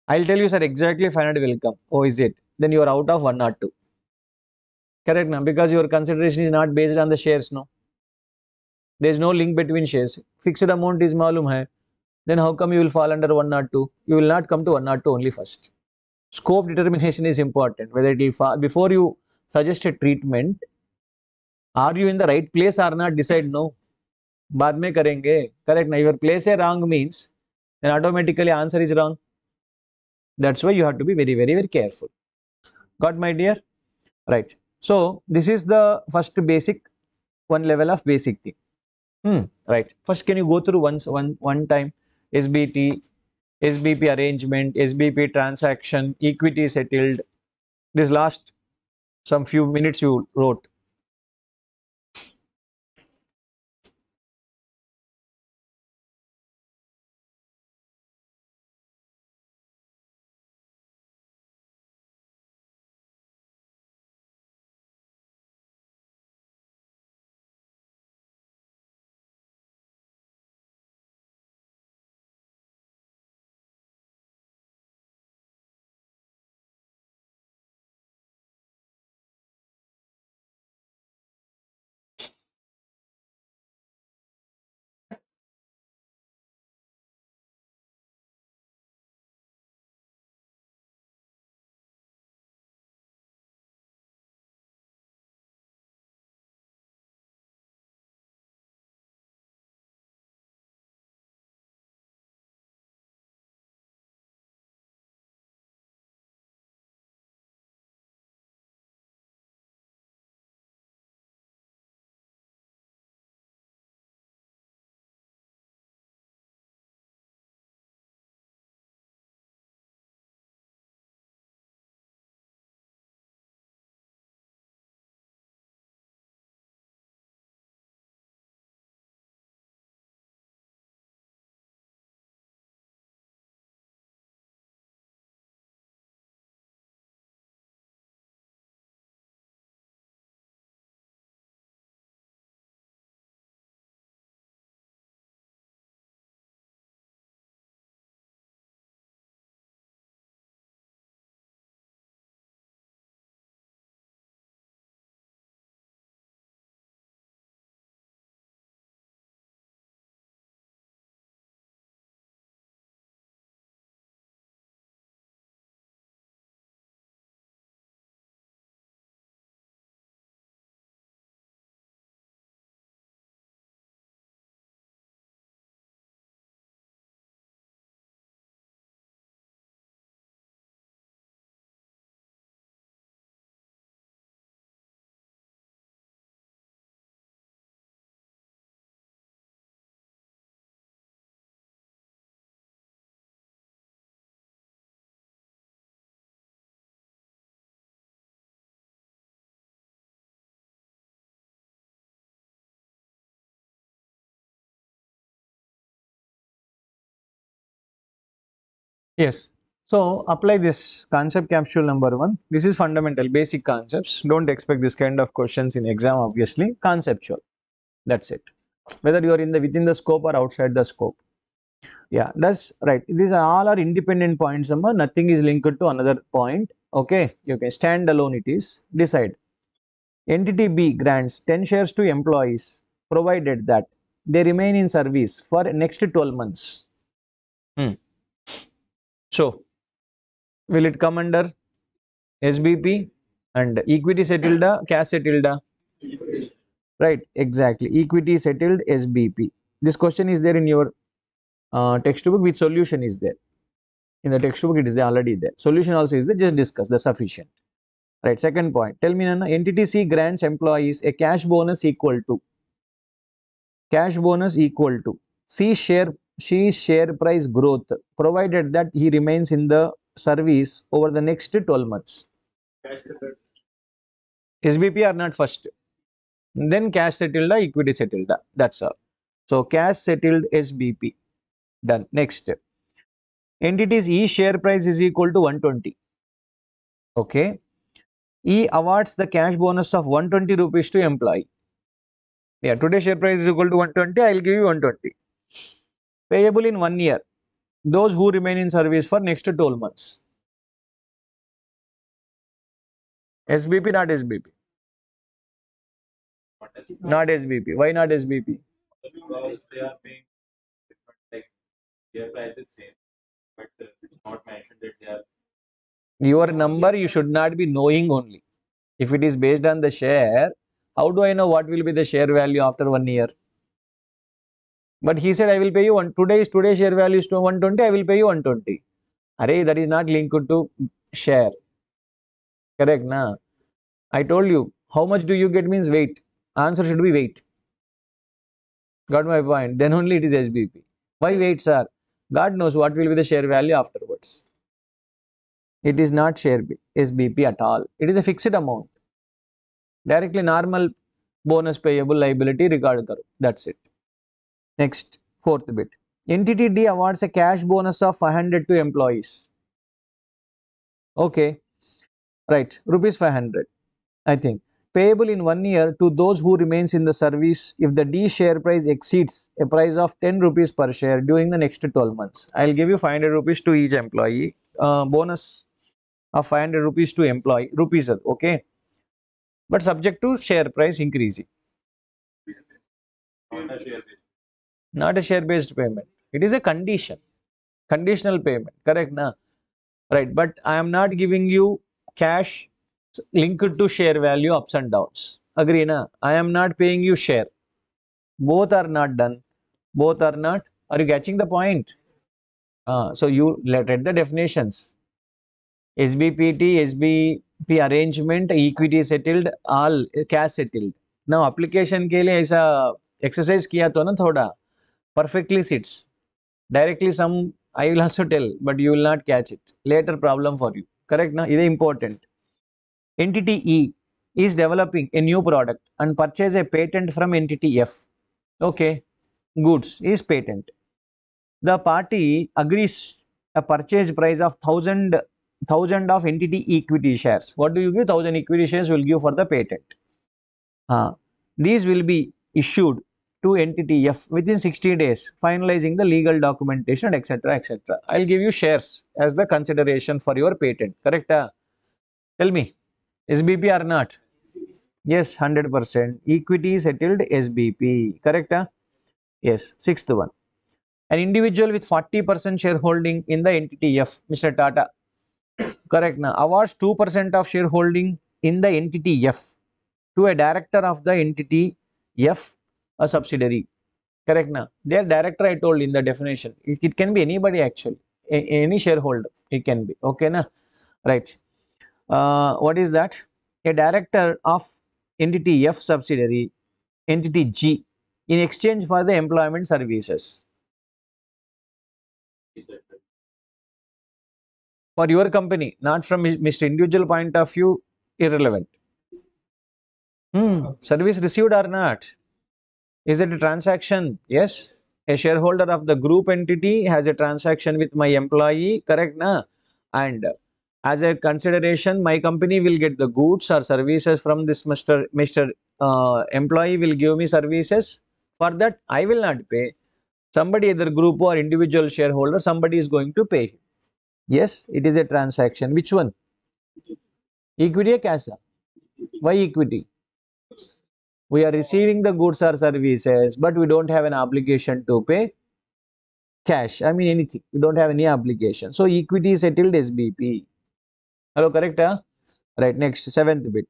I'll tell you sir exactly 500 will come oh is it? Then you are out of one or two. Correct now because your consideration is not based on the shares no. There is no link between shares. Fixed amount is malum then how come you will fall under one or two? You will not come to one or two only first. Scope determination is important. Whether it will fall before you suggest a treatment are you in the right place or not decide no बाद में करेंगे। Correct ना your place a wrong means then automatically answer is wrong that's why you have to be very very very careful got my dear right so this is the first basic one level of basic thing right first can you go through one one time S B T S B P arrangement S B P transaction equity settled this last some few minutes you wrote Yes. So apply this concept capsule number one. This is fundamental, basic concepts. Don't expect this kind of questions in exam, obviously. Conceptual. That's it. Whether you are in the within the scope or outside the scope. Yeah, that's right. These are all are independent points. Amma. Nothing is linked to another point. Okay, you can stand alone. It is decide. Entity B grants 10 shares to employees provided that they remain in service for next 12 months. Hmm. So, will it come under SBP and equity settled, cash settled? Right, exactly. Equity settled SBP. This question is there in your uh, textbook with solution is there. In the textbook, it is there already there. Solution also is there. Just discuss the sufficient. Right. Second point. Tell me, Nana, entity C grants employees a cash bonus equal to cash bonus equal to C share C share price growth provided that he remains in the service over the next 12 months. SBP are not first. Then cash settled, equity settled. That's all. So cash settled SBP. Done. Next. Entities E share price is equal to 120. Okay. E awards the cash bonus of 120 rupees to employee. Yeah, today share price is equal to 120. I will give you 120. Payable in one year. Those who remain in service for next 12 months. SBP, not SBP. Not SBP. Why not SBP? Your number you should not be knowing only. If it is based on the share, how do I know what will be the share value after one year? But he said, I will pay you one. Today is today's share value is to 120. I will pay you 120. Array, that is not linked to share. Correct, na? I told you, how much do you get means weight. Answer should be weight. Got my point? Then only it is SBP. Why weights are? God knows what will be the share value afterwards. It is not share B- SBP at all. It is a fixed amount. Directly normal bonus payable liability regard karo. That's it. Next, fourth bit. Entity D awards a cash bonus of 500 to employees. Okay. Right. Rupees 500. I think. Payable in one year to those who remains in the service if the D share price exceeds a price of 10 rupees per share during the next 12 months. I'll give you 500 rupees to each employee. Uh, bonus of 500 rupees to employee. Rupees, okay? But subject to share price increasing. share based not a share based payment it is a condition conditional payment correct na right but i am not giving you cash linked to share value ups and downs agree na i am not paying you share both are not done both are not are you catching the point uh, so you let read the definitions sbpt sbp arrangement equity settled all cash settled now application के लिए ऐसा exercise किया तो ना थोड़ा perfectly sits. Directly some I will also tell, but you will not catch it. Later problem for you. Correct? Na? It is important. Entity E is developing a new product and purchase a patent from entity F. Okay. Goods is patent. The party agrees a purchase price of thousand thousand of entity equity shares. What do you give? Thousand equity shares will give for the patent. Uh, these will be issued to entity F within 60 days, finalizing the legal documentation, etc. etc. I'll give you shares as the consideration for your patent. Correct? ah? Tell me, SBP or not? Yes, 100%. Equity settled SBP. Correct? ah? Yes, sixth one. An individual with 40% shareholding in the entity F, Mr. Tata. Correct? Now, awards 2% of shareholding in the entity F to a director of the entity F a subsidiary. Correct na? Their director I told in the definition. It, it can be anybody actually. A- any shareholder. It can be. Okay na? Right. Uh, what is that? A director of entity F subsidiary, entity G, in exchange for the employment services. For your company, not from Mr. Individual point of view, irrelevant. Hmm. Service received or not? Is it a transaction? Yes. a shareholder of the group entity has a transaction with my employee, correct na? And as a consideration, my company will get the goods or services from this Mr. Mr. Uh, employee will give me services. For that, I will not pay. Somebody, either group or individual shareholder, somebody is going to pay. Yes, it is a transaction. Which one? Equity or cash? Why equity? we are receiving the goods or services but we don't have an obligation to pay cash. I mean anything. We don't have any obligation. So equity is settled SBP hello correct huh? right next seventh bit.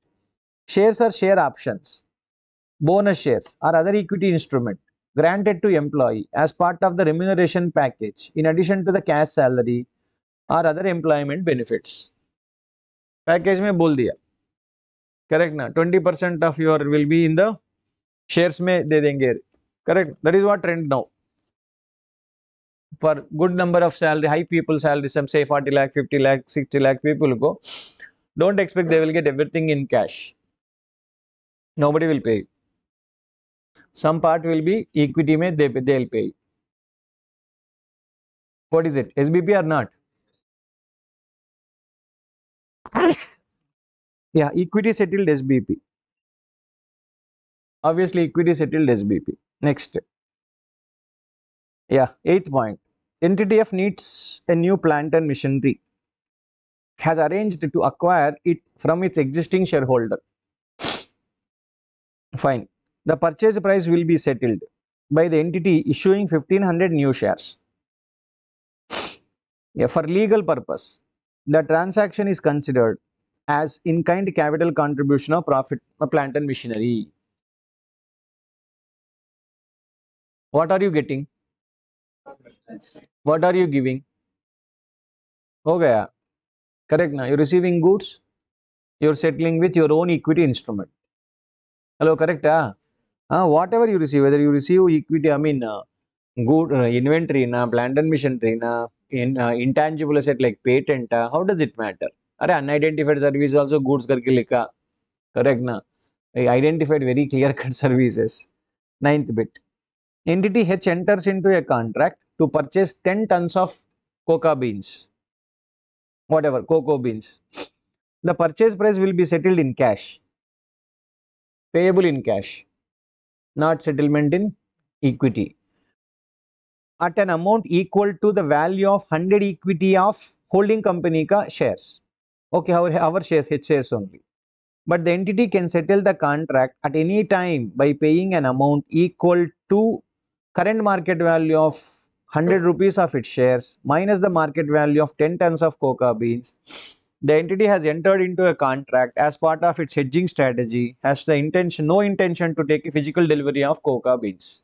Shares are share options. Bonus shares or other equity instrument granted to employee as part of the remuneration package in addition to the cash salary or other employment benefits. Package mein bol diya correct na. 20% of your will be in the shares mein de denge correct. That is what trend now. For good number of salary high people salary some say 40 lakh 50 lakh 60 lakh people go. Don't expect they will get everything in cash. Nobody will pay. Some part will be equity may they they'll pay. What is it? Sbp or not? yeah equity settled sbp obviously equity settled sbp next. Yeah eighth point. Entity f needs a new plant and machinery. Has arranged to acquire it from its existing shareholder. Fine. The purchase price will be settled by the entity issuing 1500 new shares. Yeah, for legal purpose the transaction is considered as in-kind capital contribution of profit plant and machinery. What are you getting? What are you giving? Oh, okay. Correct na? You're receiving goods, you're settling with your own equity instrument. Hello, correct? Ah? Uh, whatever you receive, whether you receive equity, I mean, uh, good uh, inventory, na, plant and machinery, na, in, uh, intangible asset like patent, uh, how does it matter? अरे unidentified service also goods करके लिखा। Correct ना? Identified very clear cut services ninth bit entity H enters into a contract to purchase ten tons of coca beans whatever cocoa beans the purchase price will be settled in cash payable in cash not settlement in equity at an amount equal to the value of 100 equity of holding company ka shares. Okay our, our shares h shares only. But the entity can settle the contract at any time by paying an amount equal to current market value of 100 rupees of its shares minus the market value of 10 tons of coca beans. The entity has entered into a contract as part of its hedging strategy has the intention no intention to take a physical delivery of coca beans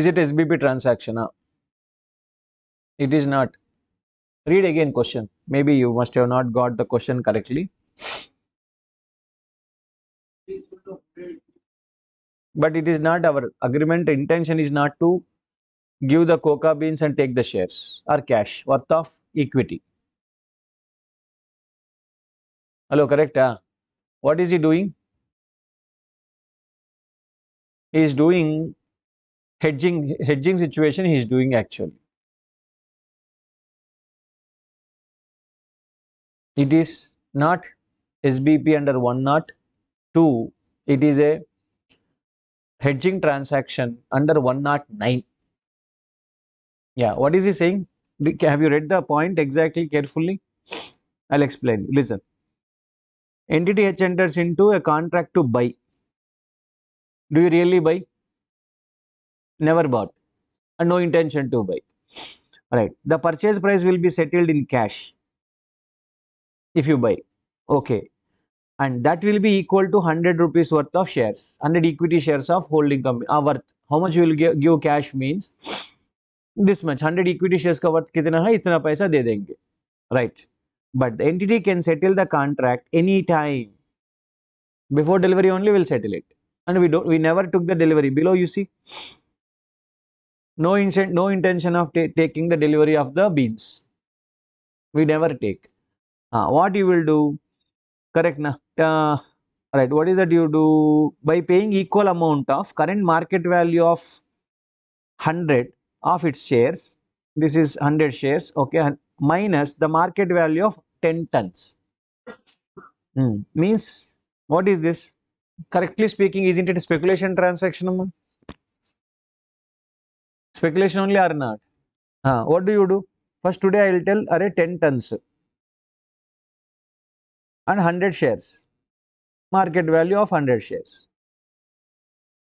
is it sbp transaction? It is not. Read again question. Maybe you must have not got the question correctly. But it is not our agreement. Intention is not to give the coca beans and take the shares or cash. Worth of equity. Hello correct huh? what is he doing? He is doing hedging hedging situation he is doing actually. It is not SBP under 102 it is a hedging transaction under 109 yeah what is he saying? Have you read the point exactly carefully? I'll explain. Listen. Entity H enters into a contract to buy. Do you really buy never bought and no intention to buy right the purchase price will be settled in cash if you buy okay and that will be equal to 100 rupees worth of shares 100 equity shares of holding company uh, worth how much you will give, give cash means this much 100 equity shares का worth कितना है इतना पैसा दे देंगे right but the entity can settle the contract any time before delivery only will settle it and we don't we never took the delivery below you see no intent no intention of taking the delivery of the beans. We never take. Uh, what you will do? Correct na? Uh, right what is that you do? By paying equal amount of current market value of 100 of its shares this is 100 shares okay minus the market value of 10 tons. Hmm, means what is this? Correctly speaking isn't it a speculation transaction? Speculation only or not? What do you do? First today i will tell array 10 tons. And 100 shares. Market value of 100 shares.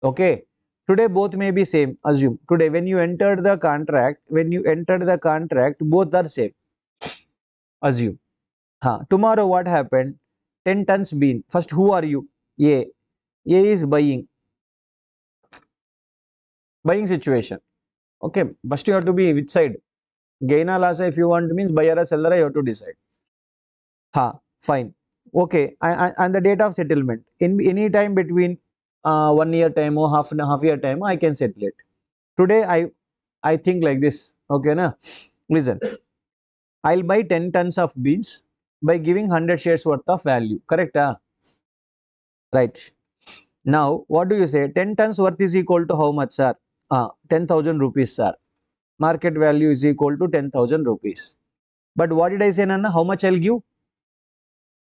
Okay. Today both may be same assume. Today when you entered the contract when you entered the contract both are same. Assume. Tomorrow what happened? 10 tons bean first who are you? A. A is buying. Buying situation okay first you have to be which side? Gain or loss if you want means buyer or seller you have to decide. Ha fine. Okay I, and the date of settlement. In any time between uh, one year time or half and half year time i can settle it. Today i i think like this okay na? Listen i'll buy 10 tons of beans by giving 100 shares worth of value correct ah? right. Now what do you say? 10 tons worth is equal to how much sir uh, 10000 rupees sir market value is equal to 10000 rupees but what did i say nana how much i'll give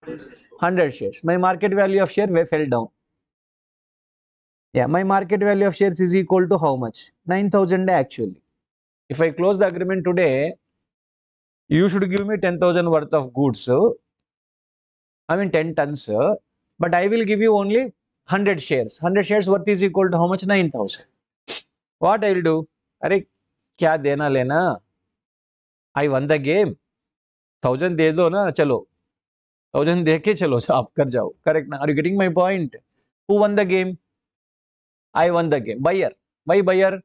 100 shares my market value of share wa- fell down yeah my market value of shares is equal to how much 9000 actually if i close the agreement today you should give me 10000 worth of goods so i mean 10 tons sir, but i will give you only 100 shares 100 shares worth is equal to how much 9000 वाट ऐल do अरे, क्या देना लेना? I won the game thousand दे दो ना, चलो। Thousand दे के चलो, आप कर जाओ। करेक्ट ना? Are you getting my point who won the game I won the game buyer by buyer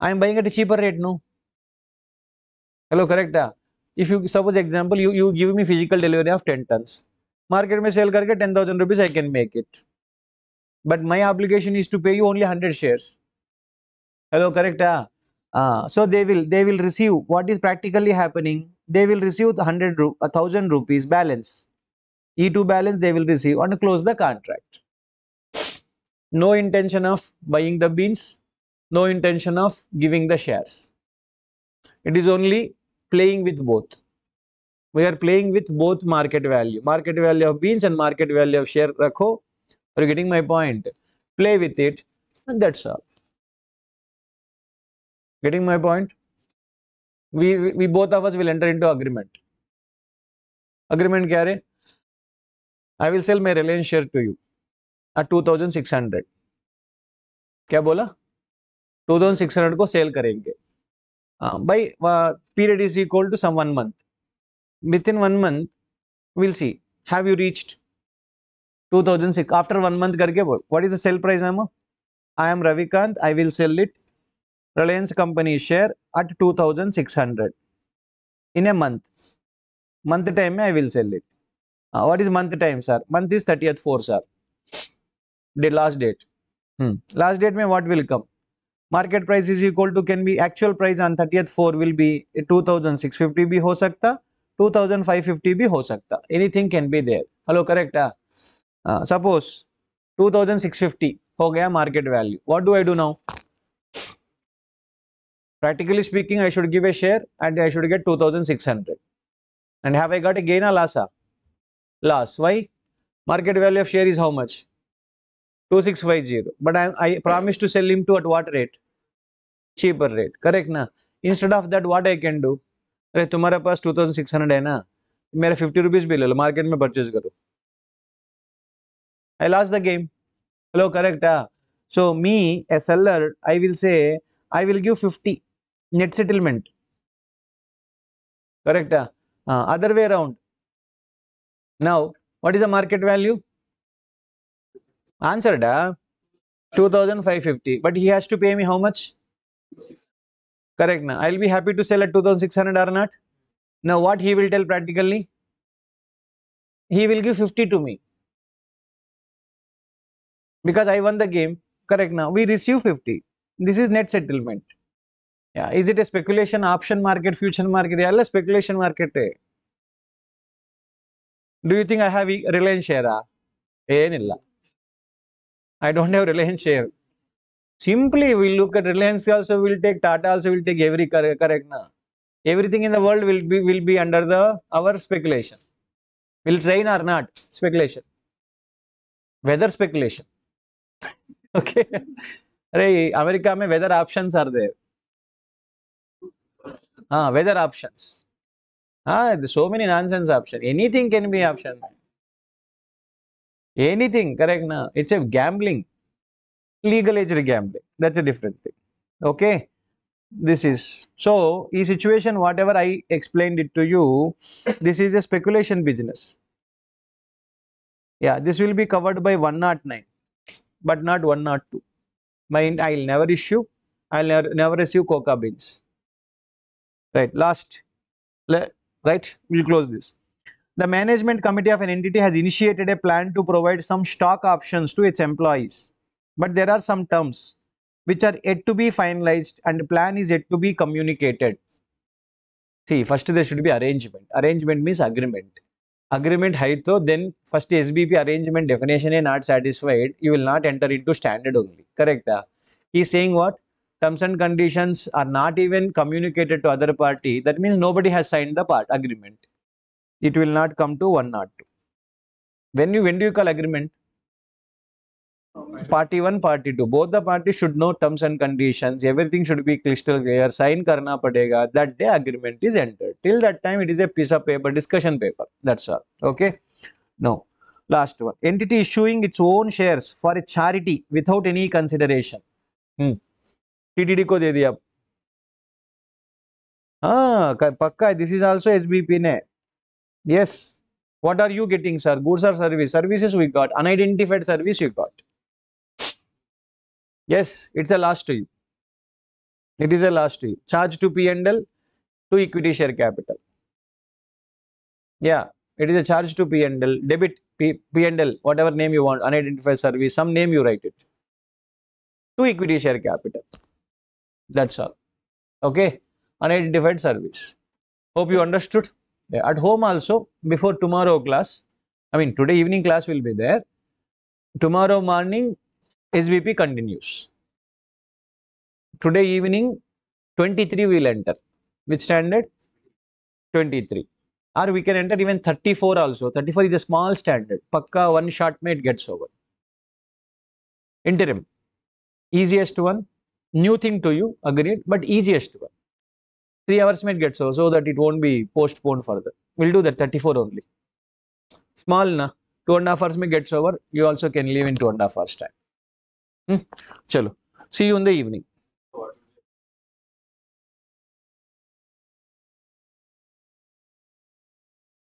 I am buying at cheaper rate no hello correct है if you suppose example you you give me physical delivery of ten ton market में cell करके ten thousand rupees I can make it but my application is to pay you only hundred shares hello correct? Ah, so they will they will receive what is practically happening they will receive the 100 ru- a 1000 rupees balance. E2 balance they will receive and close the contract. No intention of buying the beans no intention of giving the shares. It is only playing with both. We are playing with both market value market value of beans and market value of share. Rakho are you getting my point? Play with it and that's all getting my point? We, we we both of us will enter into agreement. Agreement क्या है I will sell my Reliance share to you at 2600 क्या बोला? 2600 को cell करेंगे। Buy period is equal to some one month within one month will see have you reached 2006 after one month करके what is the sale price ma'am I am Ravikant I will sell it Reliance company share at 2600 in a month. Month time I will sell it. Uh, what is month time, sir? Month is 30th 4, sir. The last date. Hmm. Last date mein what will come? Market price is equal to can be actual price on 30th 4 will be 2650 भी हो सकता 2550 भी हो सकता anything can be there correct ah uh, suppose 2650 हो गया market value what do I do now practically speaking, I should give a share and I should get 2600. And have I got a gain or loss? ah? Loss. Why? Market value of share is how much? 2650. But I, I promised to sell him to at what rate? Cheaper rate. Correct na? Instead of that, what I can do? अरे तुम्हारे पास 2600 है ना मेरा 50 rupees भी ले लो market में purchase करो I lost the game. Hello, correct? ah? So me, a seller, I will say I will give 50 net settlement. Correct? Uh, other way around. Now, what is the market value? Answered. ah? 2550. But he has to pay me how much? Correct. Now, I'll be happy to sell at 2600 or not. Now, what he will tell practically? He will give 50 to me. Because I won the game. Correct. Now, we receive 50. This is net settlement. Yeah. Is it a speculation option market, future market? Yeah, speculation market. Do you think I have e- Reliance share? ಏನಿಲ್ಲ I don't have Reliance share. Simply, we look at Reliance also will take Tata also will take every correct, correct na. Everything in the world will be will be under the our speculation. Will train or not speculation. Weather speculation. okay. अरे America में weather options are there. Ah, weather options. Ah, so many nonsense options. Anything can be option. Anything, correct na? It's a gambling. Legal age gambling. That's a different thing. Okay. This is so ಈ situation whatever I explained it to you, this is a speculation business. Yeah, this will be covered by 109, but not 102. Mind, I'll never issue, I'll never, never issue coca beans. Right, last, right, we'll close this. The management committee of an entity has initiated a plan to provide some stock options to its employees, but there are some terms which are yet to be finalized and the plan is yet to be communicated. See, first there should be arrangement. Arrangement means agreement. Agreement haito, then first SBP arrangement definition is not satisfied, you will not enter into standard only. Correct? ah? He's saying what? Terms and conditions are not even communicated to other party. That means nobody has signed the part agreement. It will not come to one not two. When you when do you call agreement? party 1 party 2 both the parties should know terms and conditions everything should be crystal clear sign karna padega that day agreement is entered till that time it is a piece of paper discussion paper that's all okay no last one entity issuing its own shares for a charity without any consideration hmm. Tdd ko de diya ah ka- pakka this is also sbp ne yes what are you getting sir goods or service services we got unidentified service you got Yes, it's a loss to you. It is a loss to you. Charge to P&L to equity share capital. Yeah, it is a charge to P&L, debit P, P&L, whatever name you want, unidentified service, some name you write it. To equity share capital. That's all. Okay, unidentified service. Hope you understood. At home also, before tomorrow class, I mean today evening class will be there. Tomorrow morning, SBP continues. Today evening, 23 will enter. Which standard? 23. Or we can enter even 34 also. 34 is a small standard. Pakka one shot mate gets over. Interim. Easiest one. New thing to you, agreed, but easiest one. Three hours mate get over so that it won't be postponed further. We'll do that 34 only. Small na. Two and a half hours may gets over. You also can leave in two and a half hours time. Hmm. Chalo. See you in the evening.